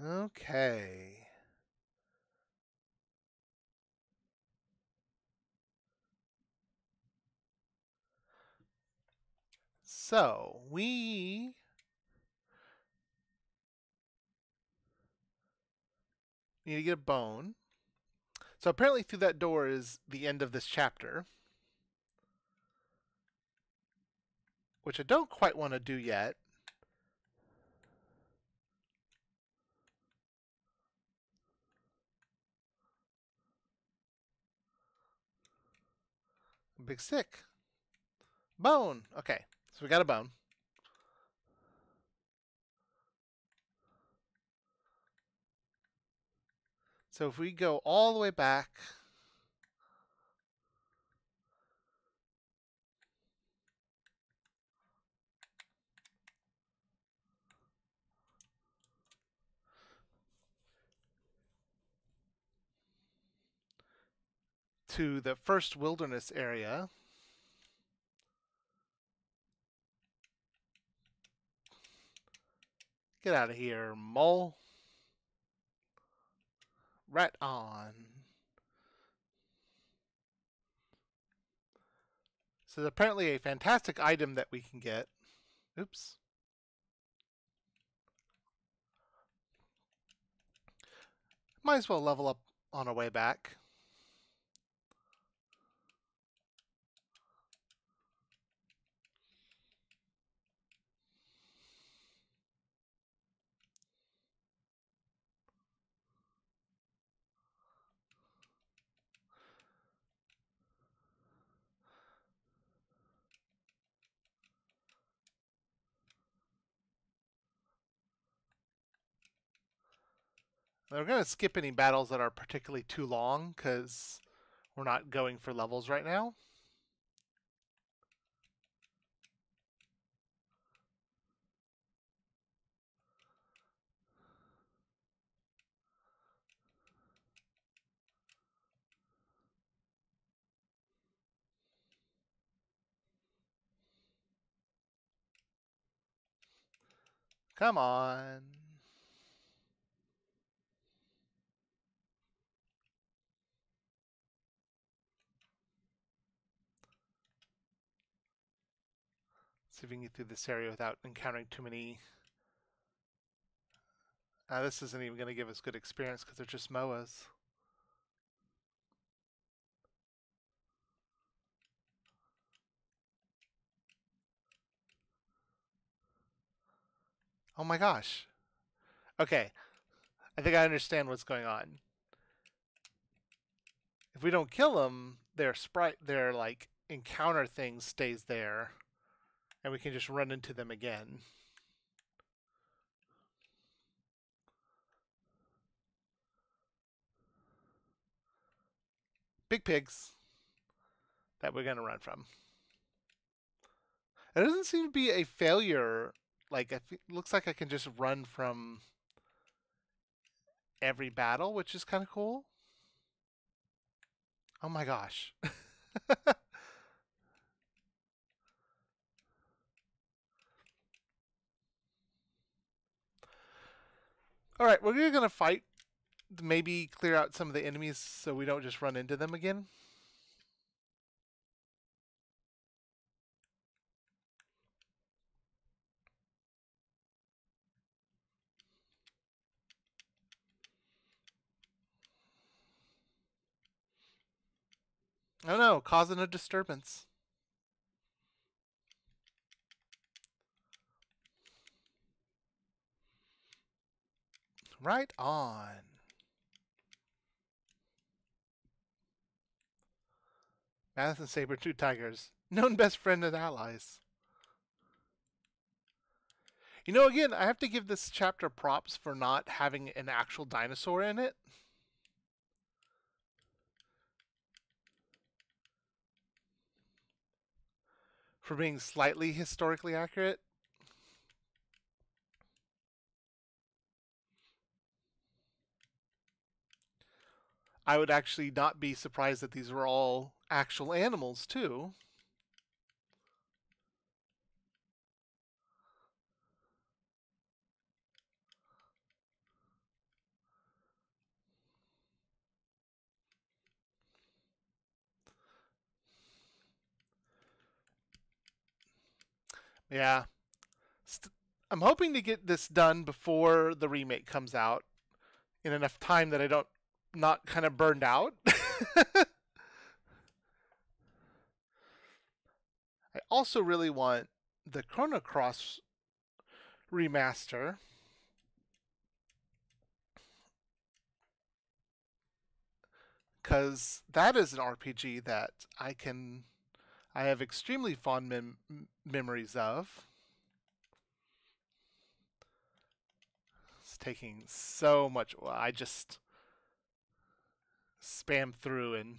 Okay. So, we need to get a bone. So apparently through that door is the end of this chapter. Which I don't quite want to do yet. Big stick. Bone. Okay, so we got a bone. So if we go all the way back to the first wilderness area, Get out of here, mole. Right on. So there's apparently a fantastic item that we can get. Oops. Might as well level up on our way back. We're going to skip any battles that are particularly too long because we're not going for levels right now. Come on. Can get through this area without encountering too many. Uh, this isn't even going to give us good experience because they're just MOAs. Oh my gosh. Okay. I think I understand what's going on. If we don't kill them, their sprite, their like encounter thing stays there and we can just run into them again. Big pigs that we're going to run from. It doesn't seem to be a failure. Like, it looks like I can just run from every battle, which is kind of cool. Oh my gosh. All right, we're going to fight, maybe clear out some of the enemies so we don't just run into them again. Oh no, causing a disturbance. Right on. Madison Saber, two tigers. Known best friend and allies. You know, again, I have to give this chapter props for not having an actual dinosaur in it. For being slightly historically accurate. I would actually not be surprised that these were all actual animals, too. Yeah. St- I'm hoping to get this done before the remake comes out in enough time that I don't not kind of burned out. I also really want the Chrono Cross remaster. Because that is an RPG that I can, I have extremely fond mem- memories of. It's taking so much. I just spam through and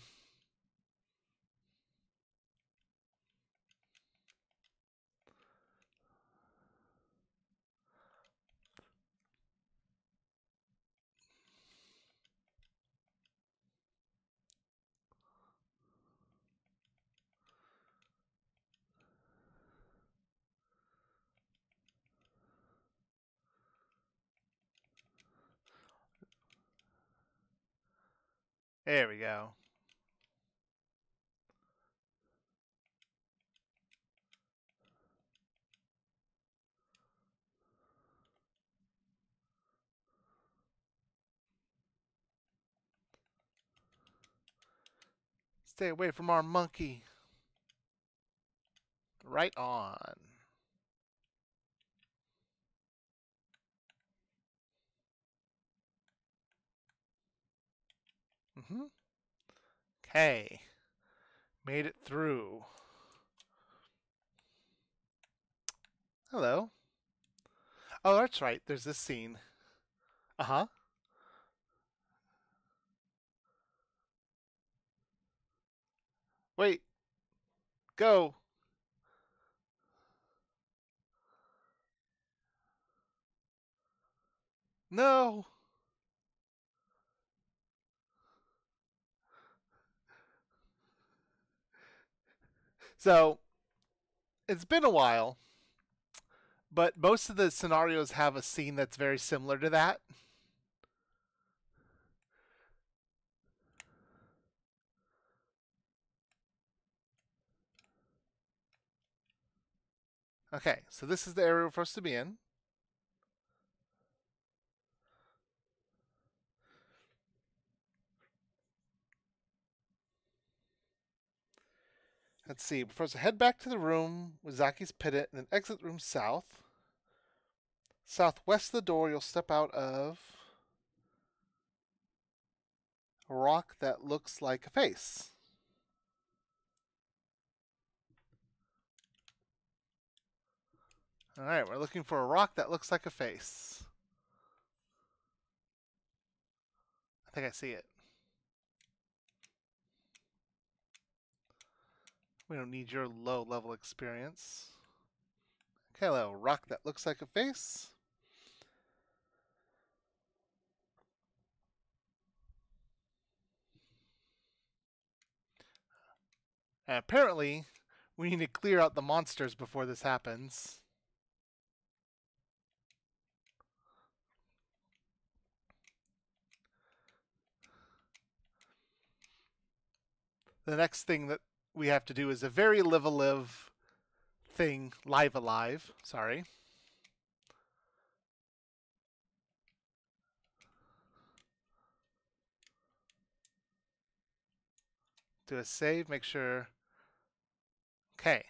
There we go. Stay away from our monkey. Right on. Mm-hmm. Okay. Made it through. Hello. Oh, that's right. There's this scene. Uh-huh. Wait. Go. No. So, it's been a while, but most of the scenarios have a scene that's very similar to that. Okay, so this is the area for us to be in. Let's see. We're head back to the room with Zaki's Pitot and then exit room south. Southwest of the door, you'll step out of a rock that looks like a face. All right, we're looking for a rock that looks like a face. I think I see it. We don't need your low level experience. Okay, a little rock that looks like a face. And apparently, we need to clear out the monsters before this happens. The next thing that we have to do is a very live a live thing, live alive, sorry. Do a save, make sure. Okay.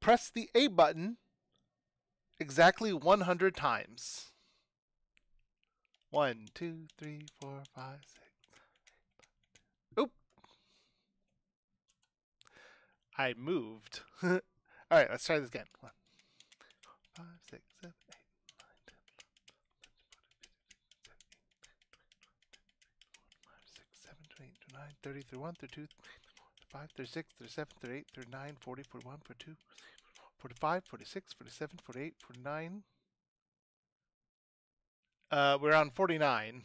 Press the A button exactly 100 times. One, two, three, four, five, six. I moved. All right, let's try this again. One, five, six, seven, eight, nine, ten, five, six, seven, eight, nine, thirty, thirty-one, thirty-two, thirty-five, thirty-six, thirty-seven, thirty-eight, thirty-nine, forty, forty-one, forty-two, forty-five, forty-six, forty-seven, forty-eight, forty-nine. Uh, we're on 49.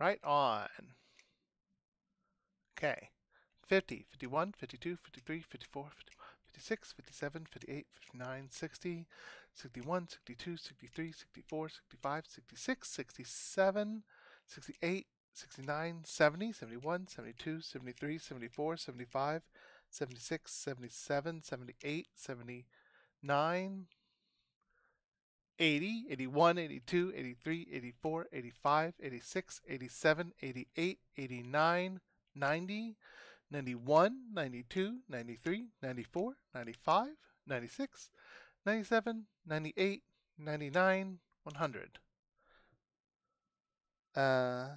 Right on. Okay. 50, 51, 52, 53, 54, 55, 56, 57, 58, 59, 60, 61, 62, 63, 64, 65, 66, 67, 68, 69, 70, 71, 72, 73, 74, 75, 76, 77, 78, 79, 80, 81, 82, 83, 84, 85, 86, 87, 88, 89, 90, 91, 92, 93, 94, 95, 96, 97, 98, 99, 100. Uh,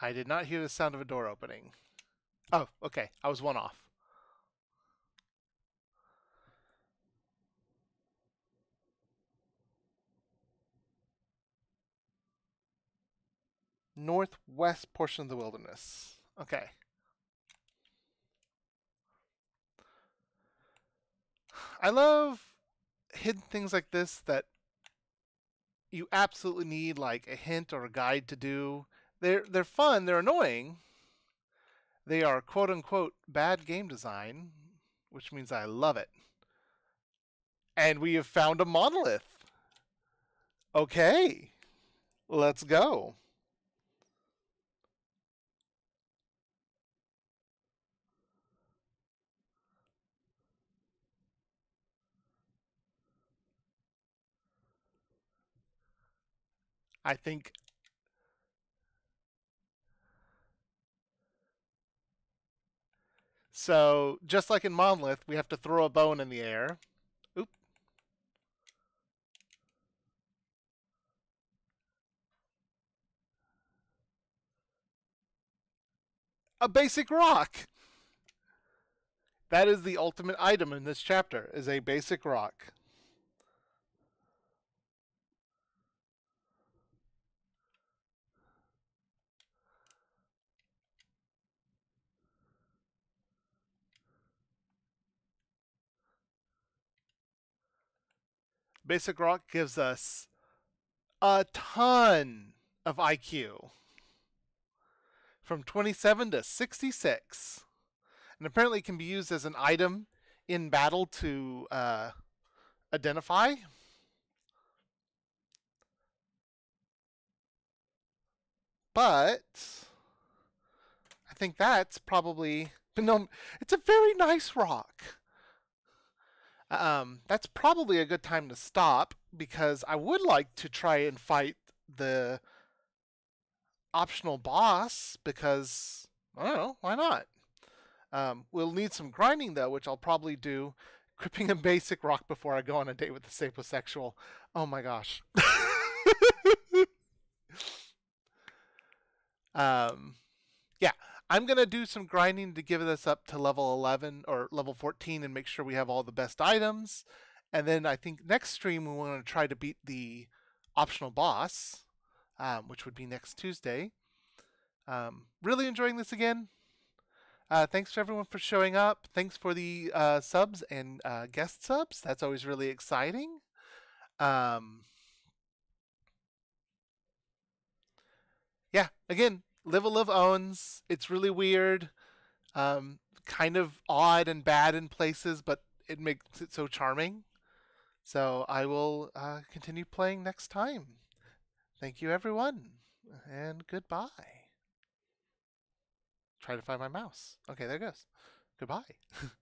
I did not hear the sound of a door opening. Oh, okay. I was one off. Northwest portion of the wilderness. Okay. I love hidden things like this that you absolutely need like a hint or a guide to do. They're they're fun, they're annoying. They are quote unquote bad game design, which means I love it. And we have found a monolith. Okay. Let's go. I think So, just like in Monolith, we have to throw a bone in the air. Oop. A basic rock! That is the ultimate item in this chapter, is a basic rock. Basic Rock gives us a ton of IQ from 27 to 66 and apparently can be used as an item in battle to uh, identify. But I think that's probably no it's a very nice rock um, that's probably a good time to stop because I would like to try and fight the optional boss because I don't know why not. Um, we'll need some grinding though, which I'll probably do. Gripping a basic rock before I go on a date with the sapiosexual. Oh my gosh. um, yeah, I'm going to do some grinding to give this up to level 11 or level 14 and make sure we have all the best items. And then I think next stream we want to try to beat the optional boss, um, which would be next Tuesday. Um, really enjoying this again. Uh, thanks to everyone for showing up. Thanks for the uh, subs and uh, guest subs. That's always really exciting. Um, yeah, again, Live a owns. It's really weird, um, kind of odd and bad in places, but it makes it so charming. So I will uh, continue playing next time. Thank you, everyone, and goodbye. Try to find my mouse. Okay, there it goes. Goodbye.